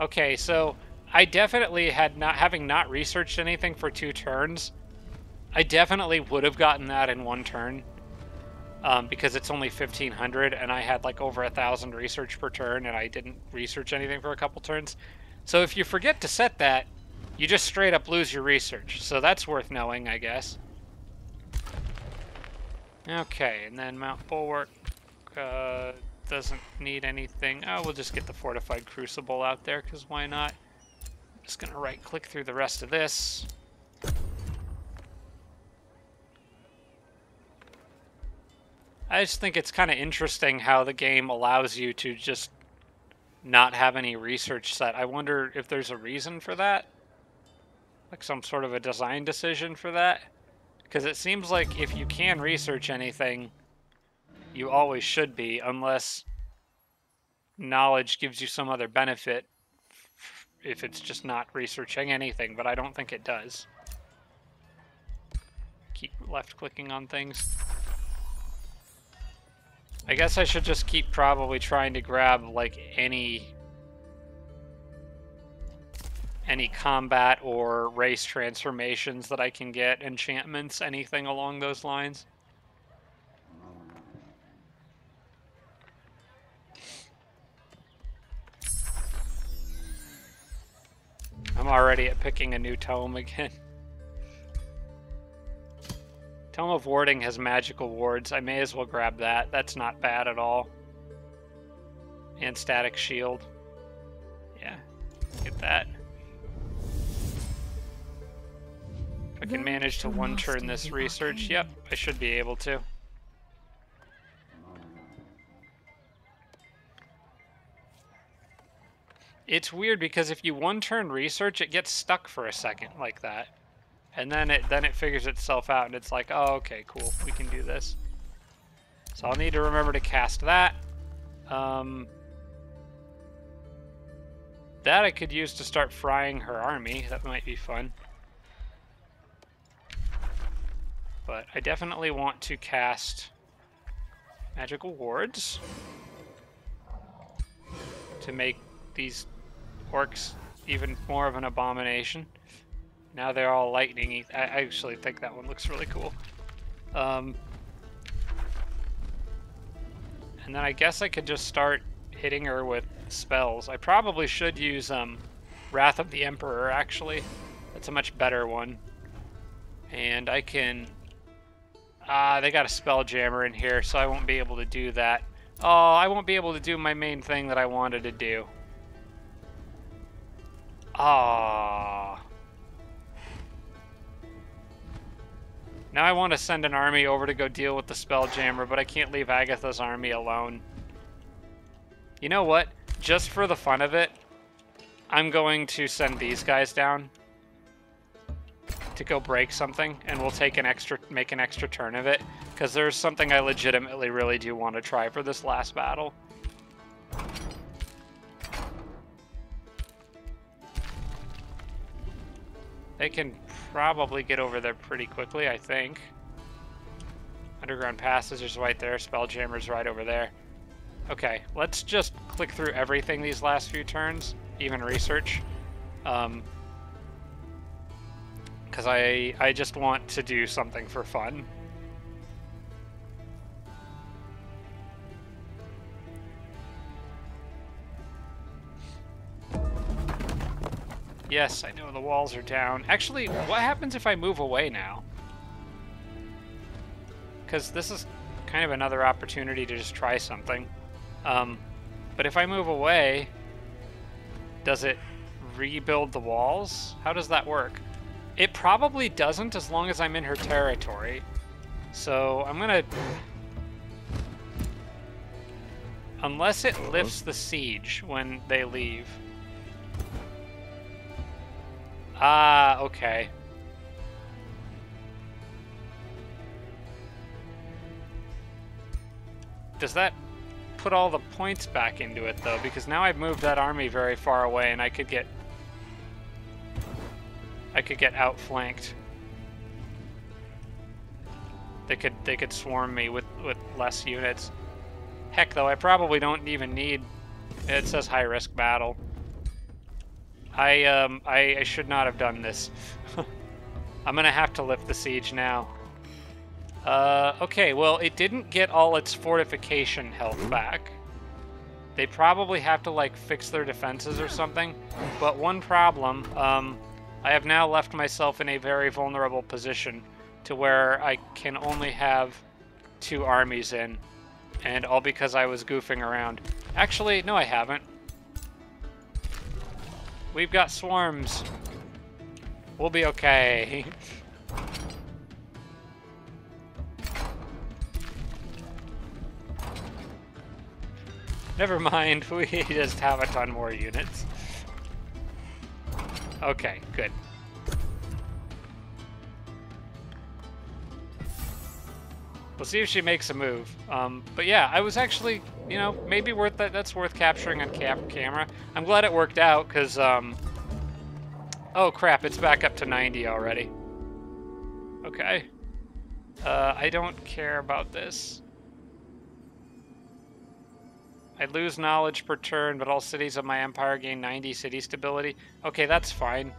Okay, so I definitely had not having not researched anything for two turns. I definitely would have gotten that in one turn. Um, because it's only 1500 and I had like over a thousand research per turn and I didn't research anything for a couple turns. So if you forget to set that, you just straight up lose your research. So that's worth knowing, I guess. Okay, and then Mount Bulwark uh, doesn't need anything. Oh, we'll just get the Fortified Crucible out there, because why not? Just gonna right-click through the rest of this. I just think it's kind of interesting how the game allows you to just not have any research set. I wonder if there's a reason for that? Like some sort of a design decision for that? Because it seems like if you can research anything, you always should be, unless knowledge gives you some other benefit if it's just not researching anything, but I don't think it does. Keep left clicking on things. I guess I should just keep probably trying to grab like any any combat or race transformations that I can get, enchantments, anything along those lines. I'm already at picking a new tome again. Tome of Warding has magical wards. I may as well grab that. That's not bad at all. And Static Shield. Yeah, get that. If I can manage to one-turn this research, yep, I should be able to. It's weird because if you one-turn research, it gets stuck for a second like that. And then it then it figures itself out and it's like, oh, okay, cool, we can do this. So I'll need to remember to cast that. Um, that I could use to start frying her army. That might be fun. But I definitely want to cast magical wards to make these orcs even more of an abomination. Now they're all lightning. I actually think that one looks really cool. Um, and then I guess I could just start hitting her with spells. I probably should use um, Wrath of the Emperor, actually. That's a much better one. And I can... Ah, they got a spell jammer in here, so I won't be able to do that. Oh, I won't be able to do my main thing that I wanted to do. Ah. Now I want to send an army over to go deal with the Spelljammer, but I can't leave Agatha's army alone. You know what? Just for the fun of it, I'm going to send these guys down to go break something, and we'll take an extra, make an extra turn of it, because there's something I legitimately really do want to try for this last battle. They can probably get over there pretty quickly, I think. Underground passes is right there. Spelljammer's right over there. Okay, let's just click through everything these last few turns, even research. Um, because I, I just want to do something for fun. Yes, I know the walls are down. Actually, what happens if I move away now? Because this is kind of another opportunity to just try something. Um, but if I move away, does it rebuild the walls? How does that work? It probably doesn't as long as I'm in her territory. So I'm gonna... Unless it lifts the siege when they leave. Ah, okay. Does that put all the points back into it, though? Because now I've moved that army very far away, and I could get... I could get outflanked. They could they could swarm me with, with less units. Heck, though, I probably don't even need... It says high-risk battle. I, um, I, I should not have done this. I'm gonna have to lift the siege now. Uh, okay, well, it didn't get all its fortification health back. They probably have to, like, fix their defenses or something. But one problem, um, I have now left myself in a very vulnerable position to where I can only have two armies in, and all because I was goofing around. Actually, no, I haven't. We've got swarms. We'll be okay. Never mind, we just have a ton more units. Okay, good. We'll see if she makes a move. Um, but yeah, I was actually, you know, maybe worth that. That's worth capturing on cap camera. I'm glad it worked out because, um, oh crap, it's back up to 90 already. Okay. Uh, I don't care about this. I lose knowledge per turn, but all cities of my empire gain 90 city stability. Okay, that's fine.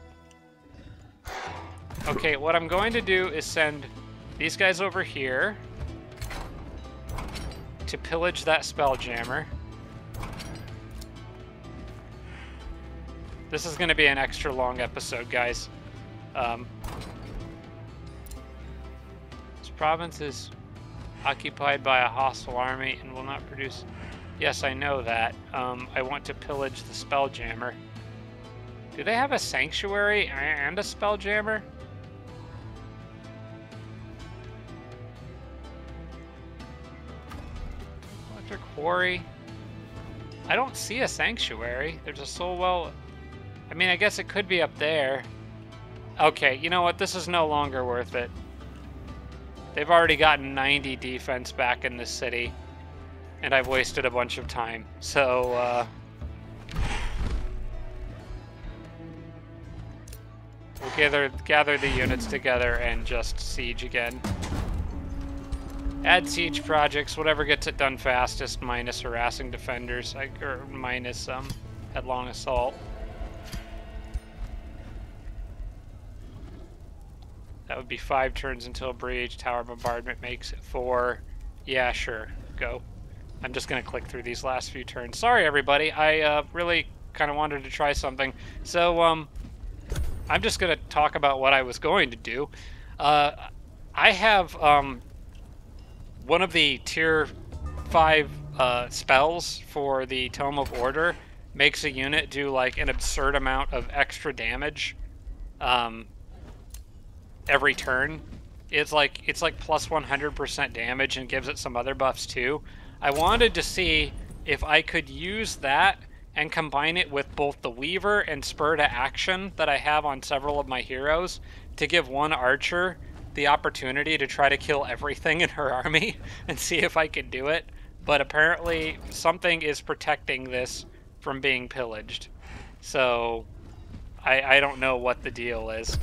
Okay, what I'm going to do is send these guys over here to pillage that Spelljammer. This is going to be an extra long episode, guys. Um, this province is occupied by a hostile army and will not produce... Yes, I know that. Um, I want to pillage the Spelljammer. Do they have a sanctuary and a Spelljammer? Quarry. I don't see a sanctuary. There's a soul well. I mean, I guess it could be up there. Okay, you know what? This is no longer worth it. They've already gotten 90 defense back in this city, and I've wasted a bunch of time. So, uh, we'll gather gather the units together and just siege again. Add siege projects, whatever gets it done fastest, minus harassing defenders, like, or minus um, headlong assault. That would be five turns until breach. Tower bombardment makes it four. Yeah, sure, go. I'm just gonna click through these last few turns. Sorry, everybody. I uh, really kind of wanted to try something. So um, I'm just gonna talk about what I was going to do. Uh, I have um, one of the tier 5 uh, spells for the Tome of Order makes a unit do like an absurd amount of extra damage um, every turn. It's like it's like plus 100% damage and gives it some other buffs too. I wanted to see if I could use that and combine it with both the Weaver and Spur to Action that I have on several of my heroes to give one archer the opportunity to try to kill everything in her army and see if I could do it. But apparently, something is protecting this from being pillaged. So, I, I don't know what the deal is.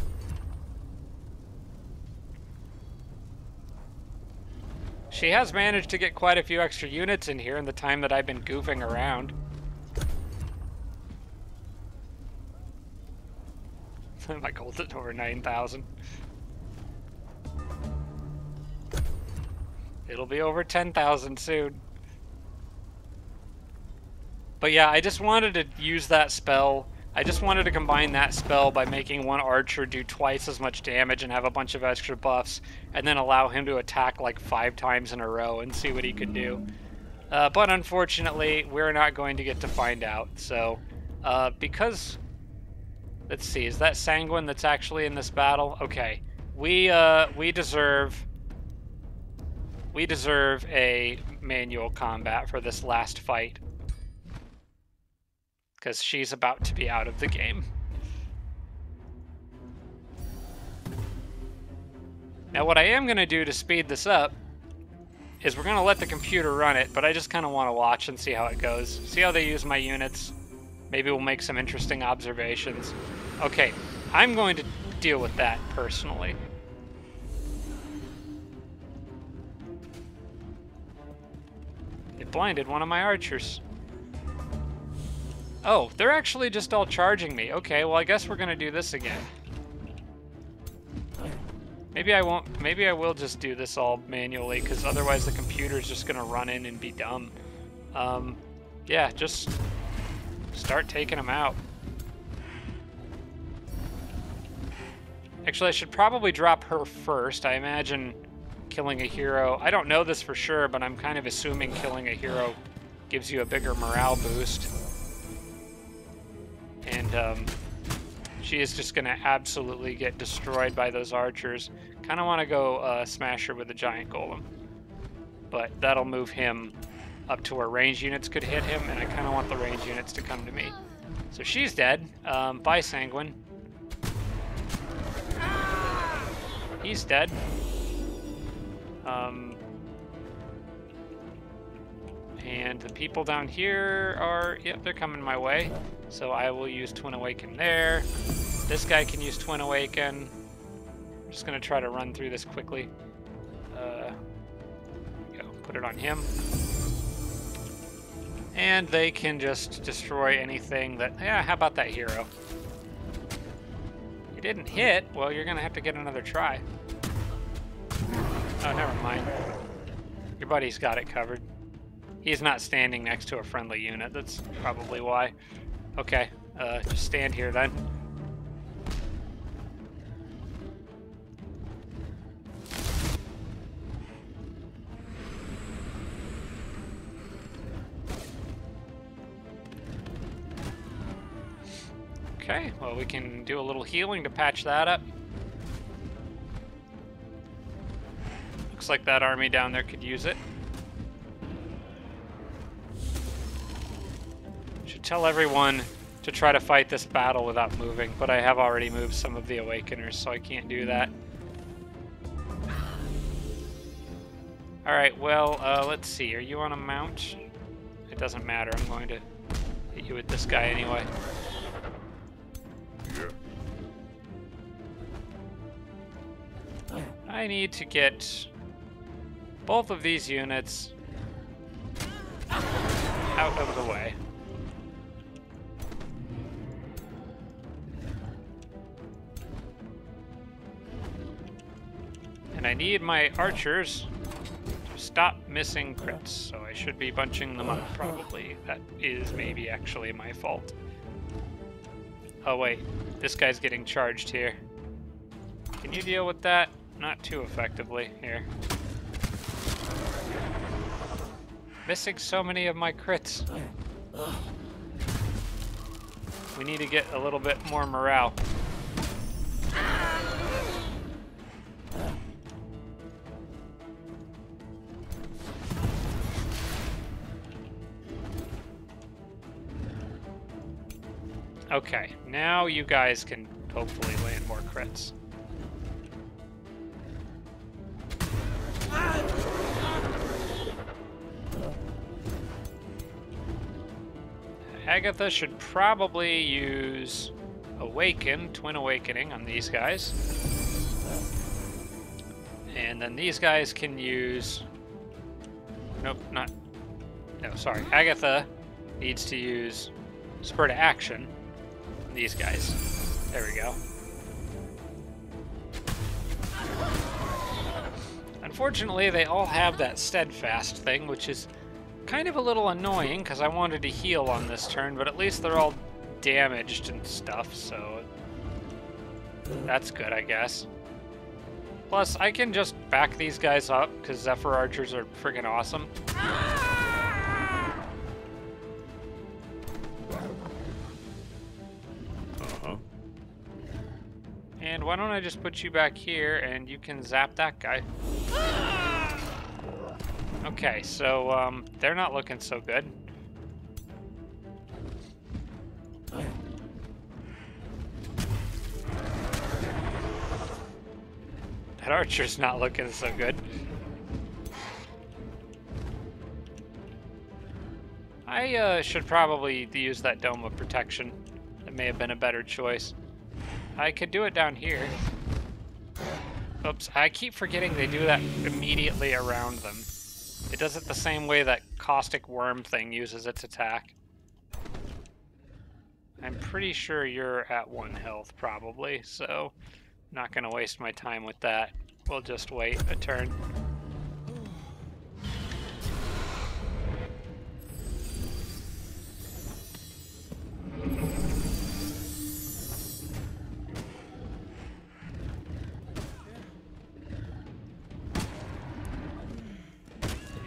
She has managed to get quite a few extra units in here in the time that I've been goofing around. My gold is over 9,000. It'll be over 10,000 soon. But yeah, I just wanted to use that spell. I just wanted to combine that spell by making one archer do twice as much damage and have a bunch of extra buffs, and then allow him to attack like five times in a row and see what he could do. Uh, but unfortunately, we're not going to get to find out. So, uh, because... Let's see, is that Sanguine that's actually in this battle? Okay. We, uh, we deserve we deserve a manual combat for this last fight. Because she's about to be out of the game. Now what I am going to do to speed this up is we're going to let the computer run it, but I just kind of want to watch and see how it goes. See how they use my units. Maybe we'll make some interesting observations. Okay, I'm going to deal with that personally. Blinded one of my archers. Oh, they're actually just all charging me. Okay, well I guess we're gonna do this again. Maybe I won't, maybe I will just do this all manually, because otherwise the computer's just gonna run in and be dumb. Um, yeah, just start taking them out. Actually, I should probably drop her first. I imagine killing a hero. I don't know this for sure, but I'm kind of assuming killing a hero gives you a bigger morale boost. And um, she is just going to absolutely get destroyed by those archers. Kind of want to go uh, smash her with a giant golem. But that'll move him up to where range units could hit him, and I kind of want the range units to come to me. So she's dead. Um, bye, Sanguine. He's dead. Um, and the people down here are, yep, they're coming my way. So I will use Twin Awaken there. This guy can use Twin Awaken. I'm just gonna try to run through this quickly. Uh, go, put it on him. And they can just destroy anything that, yeah, how about that hero? You didn't hit, well, you're gonna have to get another try. Oh, never mind. Your buddy's got it covered. He's not standing next to a friendly unit, that's probably why. Okay, uh, just stand here then. Okay, well we can do a little healing to patch that up. Like that army down there could use it. Should tell everyone to try to fight this battle without moving, but I have already moved some of the Awakeners, so I can't do that. Alright, well, uh, let's see. Are you on a mount? It doesn't matter. I'm going to hit you with this guy anyway. I need to get both of these units out of the way. And I need my archers to stop missing crits, so I should be bunching them up probably. That is maybe actually my fault. Oh wait, this guy's getting charged here. Can you deal with that? Not too effectively. Here. Missing so many of my crits. We need to get a little bit more morale. Okay, now you guys can hopefully land more crits. Agatha should probably use Awaken, Twin Awakening on these guys. And then these guys can use... Nope, not... No, sorry. Agatha needs to use Spur to Action on these guys. There we go. Unfortunately, they all have that steadfast thing, which is kind of a little annoying because I wanted to heal on this turn, but at least they're all damaged and stuff, so that's good, I guess. Plus, I can just back these guys up because Zephyr Archers are friggin' awesome. Uh-huh. And why don't I just put you back here and you can zap that guy. Okay, so um, they're not looking so good. That archer's not looking so good. I uh, should probably use that Dome of Protection. That may have been a better choice. I could do it down here. Oops, I keep forgetting they do that immediately around them. It does it the same way that Caustic Worm thing uses its attack. I'm pretty sure you're at one health, probably, so not going to waste my time with that. We'll just wait a turn.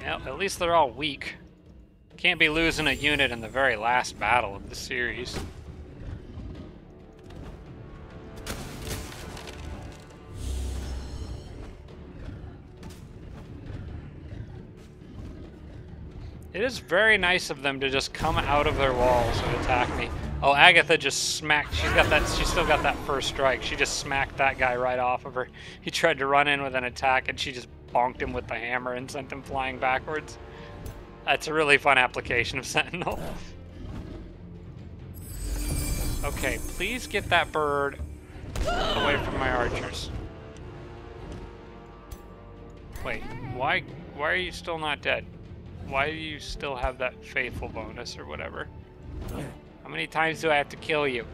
At least they're all weak. Can't be losing a unit in the very last battle of the series. It is very nice of them to just come out of their walls and attack me. Oh, Agatha just smacked. She's got that. She's still got that first strike. She just smacked that guy right off of her. He tried to run in with an attack, and she just bonked him with the hammer and sent him flying backwards. That's a really fun application of Sentinel. Okay, please get that bird away from my archers. Wait, why? Why are you still not dead? Why do you still have that faithful bonus or whatever? How many times do I have to kill you?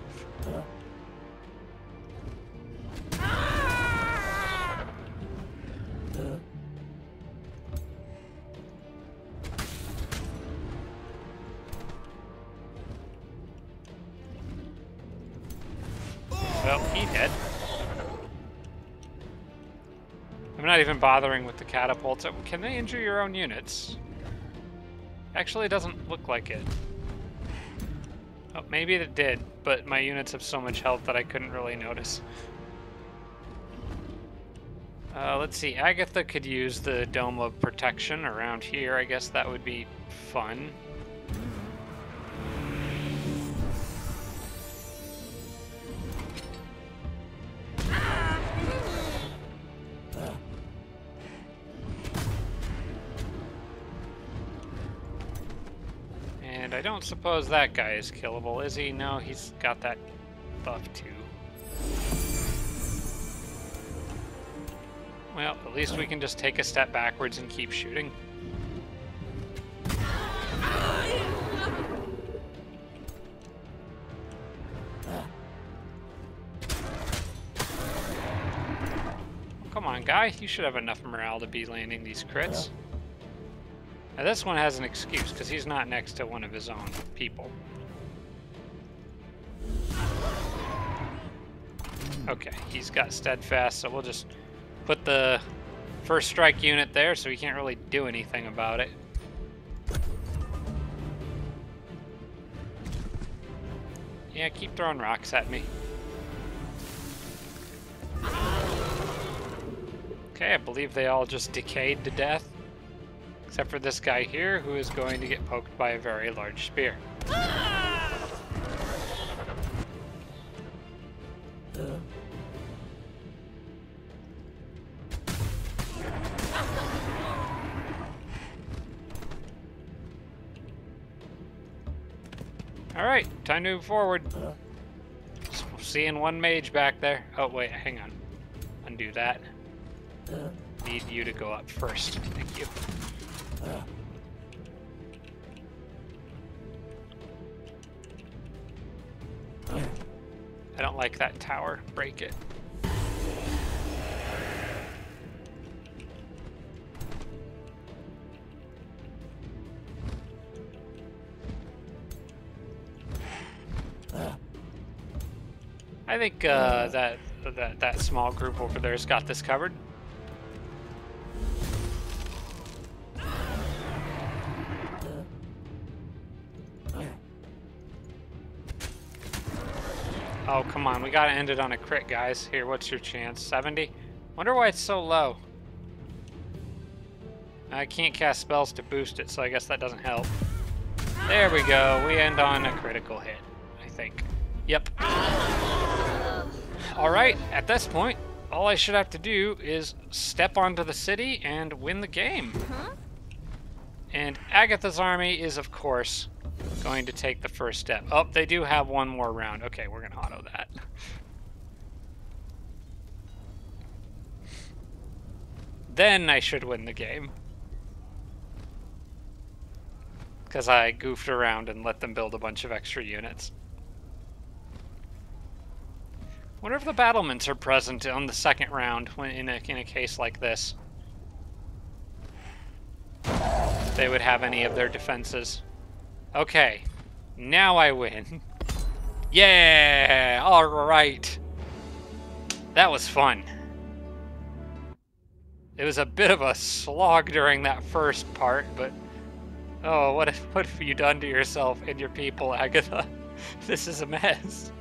Bothering with the catapults. Can they injure your own units? Actually, it doesn't look like it. Oh, maybe it did, but my units have so much health that I couldn't really notice. Uh, let's see, Agatha could use the Dome of Protection around here. I guess that would be fun. Suppose that guy is killable, is he? No, he's got that buff too. Well, at least we can just take a step backwards and keep shooting. Come on, guy. You should have enough morale to be landing these crits. Now this one has an excuse, because he's not next to one of his own people. Okay, he's got steadfast, so we'll just put the first strike unit there so he can't really do anything about it. Yeah, keep throwing rocks at me. Okay, I believe they all just decayed to death. Except for this guy here, who is going to get poked by a very large spear. Alright, time to move forward. Seeing one mage back there. Oh, wait, hang on. Undo that. Need you to go up first. Thank you. I don't like that tower. Break it. I think uh, that that that small group over there's got this covered. Oh, come on. We gotta end it on a crit, guys. Here, what's your chance? 70? Wonder why it's so low. I can't cast spells to boost it, so I guess that doesn't help. There we go. We end on a critical hit, I think. Yep. Alright, at this point, all I should have to do is step onto the city and win the game. Huh? And Agatha's army is, of course, going to take the first step. Oh, they do have one more round. Okay, we're going to auto that. Then I should win the game. Because I goofed around and let them build a bunch of extra units. Wonder if the battlements are present on the second round when in a, in a case like this. They would have any of their defenses. Okay, now I win. Yeah, all right. That was fun. it was a bit of a slog during that first part, but oh, what what have you done to yourself and your people, Agatha? this is a mess.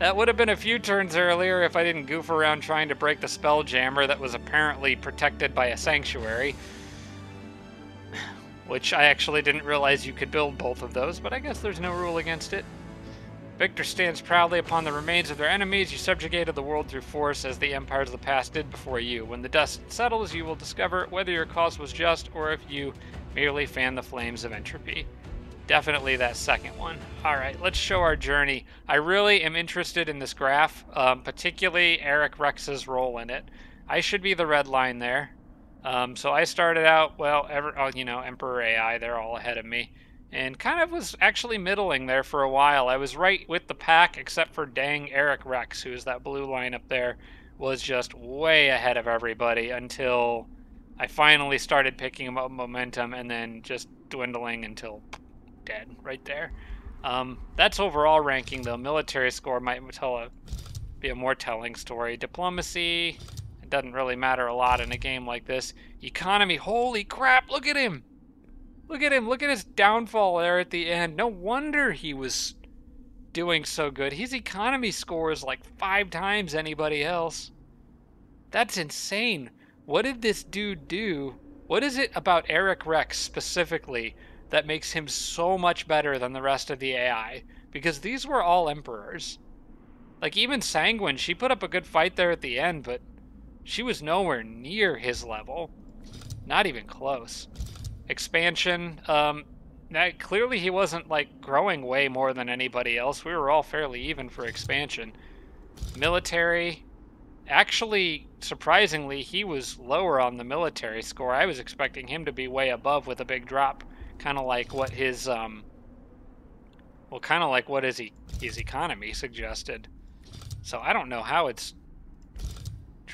That would have been a few turns earlier if I didn't goof around trying to break the spell jammer that was apparently protected by a sanctuary. Which I actually didn't realize you could build both of those, but I guess there's no rule against it. Victor stands proudly upon the remains of their enemies. You subjugated the world through force as the empires of the past did before you. When the dust settles, you will discover whether your cause was just or if you merely fanned the flames of entropy. Definitely that second one. All right, let's show our journey. I really am interested in this graph, um, particularly Eric Rex's role in it. I should be the red line there. Um, so I started out, well, ever, oh, you know, Emperor AI, they're all ahead of me. And kind of was actually middling there for a while. I was right with the pack, except for dang Eric Rex, who is that blue line up there, was just way ahead of everybody until I finally started picking up momentum and then just dwindling until dead right there. Um, that's overall ranking, though. Military score might tell a be a more telling story. Diplomacy, doesn't really matter a lot in a game like this. Economy, holy crap! Look at him. Look at him. Look at his downfall there at the end. No wonder he was doing so good. His economy score is like five times anybody else. That's insane. What did this dude do? What is it about Eric Rex specifically that makes him so much better than the rest of the AI because these were all emperors. Like even Sanguine, she put up a good fight there at the end, but she was nowhere near his level. Not even close. Expansion, um, that, clearly he wasn't like growing way more than anybody else. We were all fairly even for expansion. Military, actually, surprisingly, he was lower on the military score. I was expecting him to be way above with a big drop kind of like what his um, well, kind of like what his his economy suggested. So I don't know how it's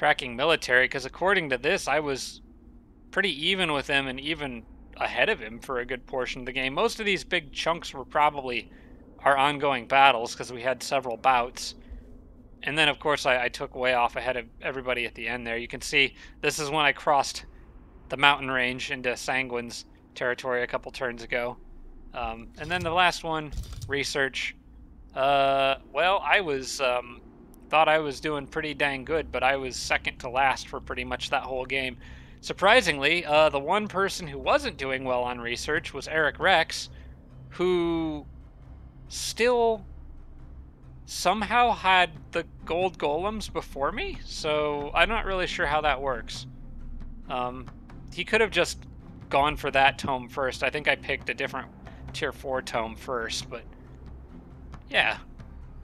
tracking military because according to this, I was pretty even with him and even ahead of him for a good portion of the game. Most of these big chunks were probably our ongoing battles because we had several bouts. And then, of course, I, I, took way off ahead of everybody at the end there. You can see this is when I crossed the mountain range into Sanguine's territory a couple turns ago. Um, and then the last one, research. Uh, well, I was um, thought I was doing pretty dang good, but I was second to last for pretty much that whole game. Surprisingly, uh, the one person who wasn't doing well on research was Eric Rex, who still somehow had the gold golems before me. So I'm not really sure how that works. Um, he could have just gone for that tome first. I think I picked a different tier 4 tome first, but yeah.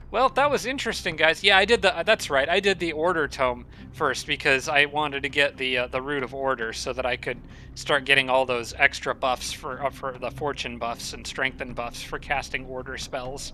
Well, that was interesting, guys. Yeah, I did the. That's right. I did the order tome first because I wanted to get the uh, the root of order so that I could start getting all those extra buffs for uh, for the fortune buffs and strengthen buffs for casting order spells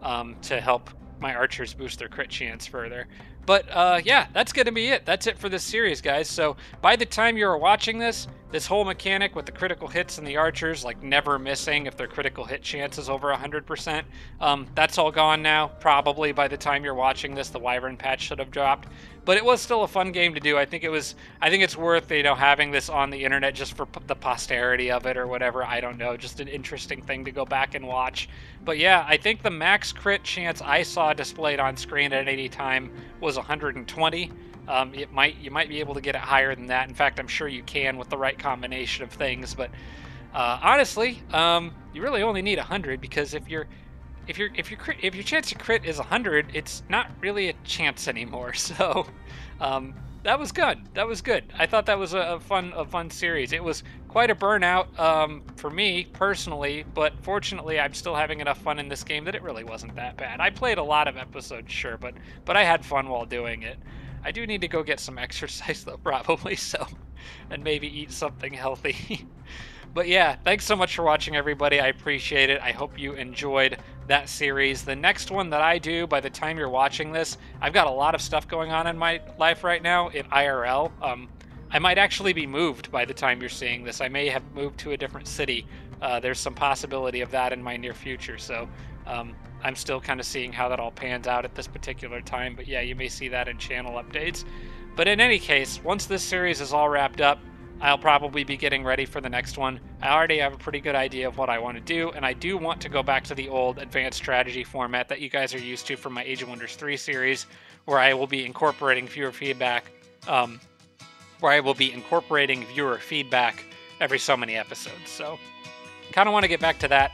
um, to help my archers boost their crit chance further. But uh, yeah, that's to be it. That's it for this series, guys. So by the time you're watching this, this whole mechanic with the critical hits and the archers, like never missing if their critical hit chance is over 100%, um, that's all gone now. Probably by the time you're watching this, the Wyvern patch should have dropped but it was still a fun game to do. I think it was. I think it's worth you know having this on the internet just for the posterity of it or whatever. I don't know, just an interesting thing to go back and watch. But yeah, I think the max crit chance I saw displayed on screen at any time was 120. Um, it might you might be able to get it higher than that. In fact, I'm sure you can with the right combination of things. But uh, honestly, um, you really only need 100 because if you're if your if your if your chance to crit is 100, it's not really a chance anymore. So, um, that was good. That was good. I thought that was a, a fun a fun series. It was quite a burnout um, for me personally, but fortunately, I'm still having enough fun in this game that it really wasn't that bad. I played a lot of episodes, sure, but but I had fun while doing it. I do need to go get some exercise though, probably so, and maybe eat something healthy. But yeah, thanks so much for watching, everybody. I appreciate it. I hope you enjoyed that series. The next one that I do, by the time you're watching this, I've got a lot of stuff going on in my life right now in IRL. Um, I might actually be moved by the time you're seeing this. I may have moved to a different city. Uh, there's some possibility of that in my near future. So um, I'm still kind of seeing how that all pans out at this particular time. But yeah, you may see that in channel updates. But in any case, once this series is all wrapped up, I'll probably be getting ready for the next one. I already have a pretty good idea of what I want to do, and I do want to go back to the old advanced strategy format that you guys are used to from my Age of Wonders 3 series, where I will be incorporating viewer feedback, um, where I will be incorporating viewer feedback every so many episodes. So, kind of want to get back to that.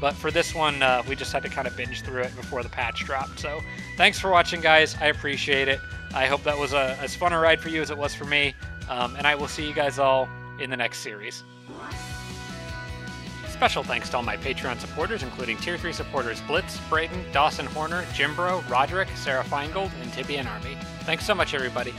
But for this one, uh, we just had to kind of binge through it before the patch dropped. So, thanks for watching, guys. I appreciate it. I hope that was a, as fun a ride for you as it was for me. Um, and I will see you guys all in the next series. Special thanks to all my Patreon supporters, including Tier 3 supporters Blitz, Braden, Dawson Horner, Jimbro, Roderick, Sarah Feingold, and Tibby and Army. Thanks so much, everybody.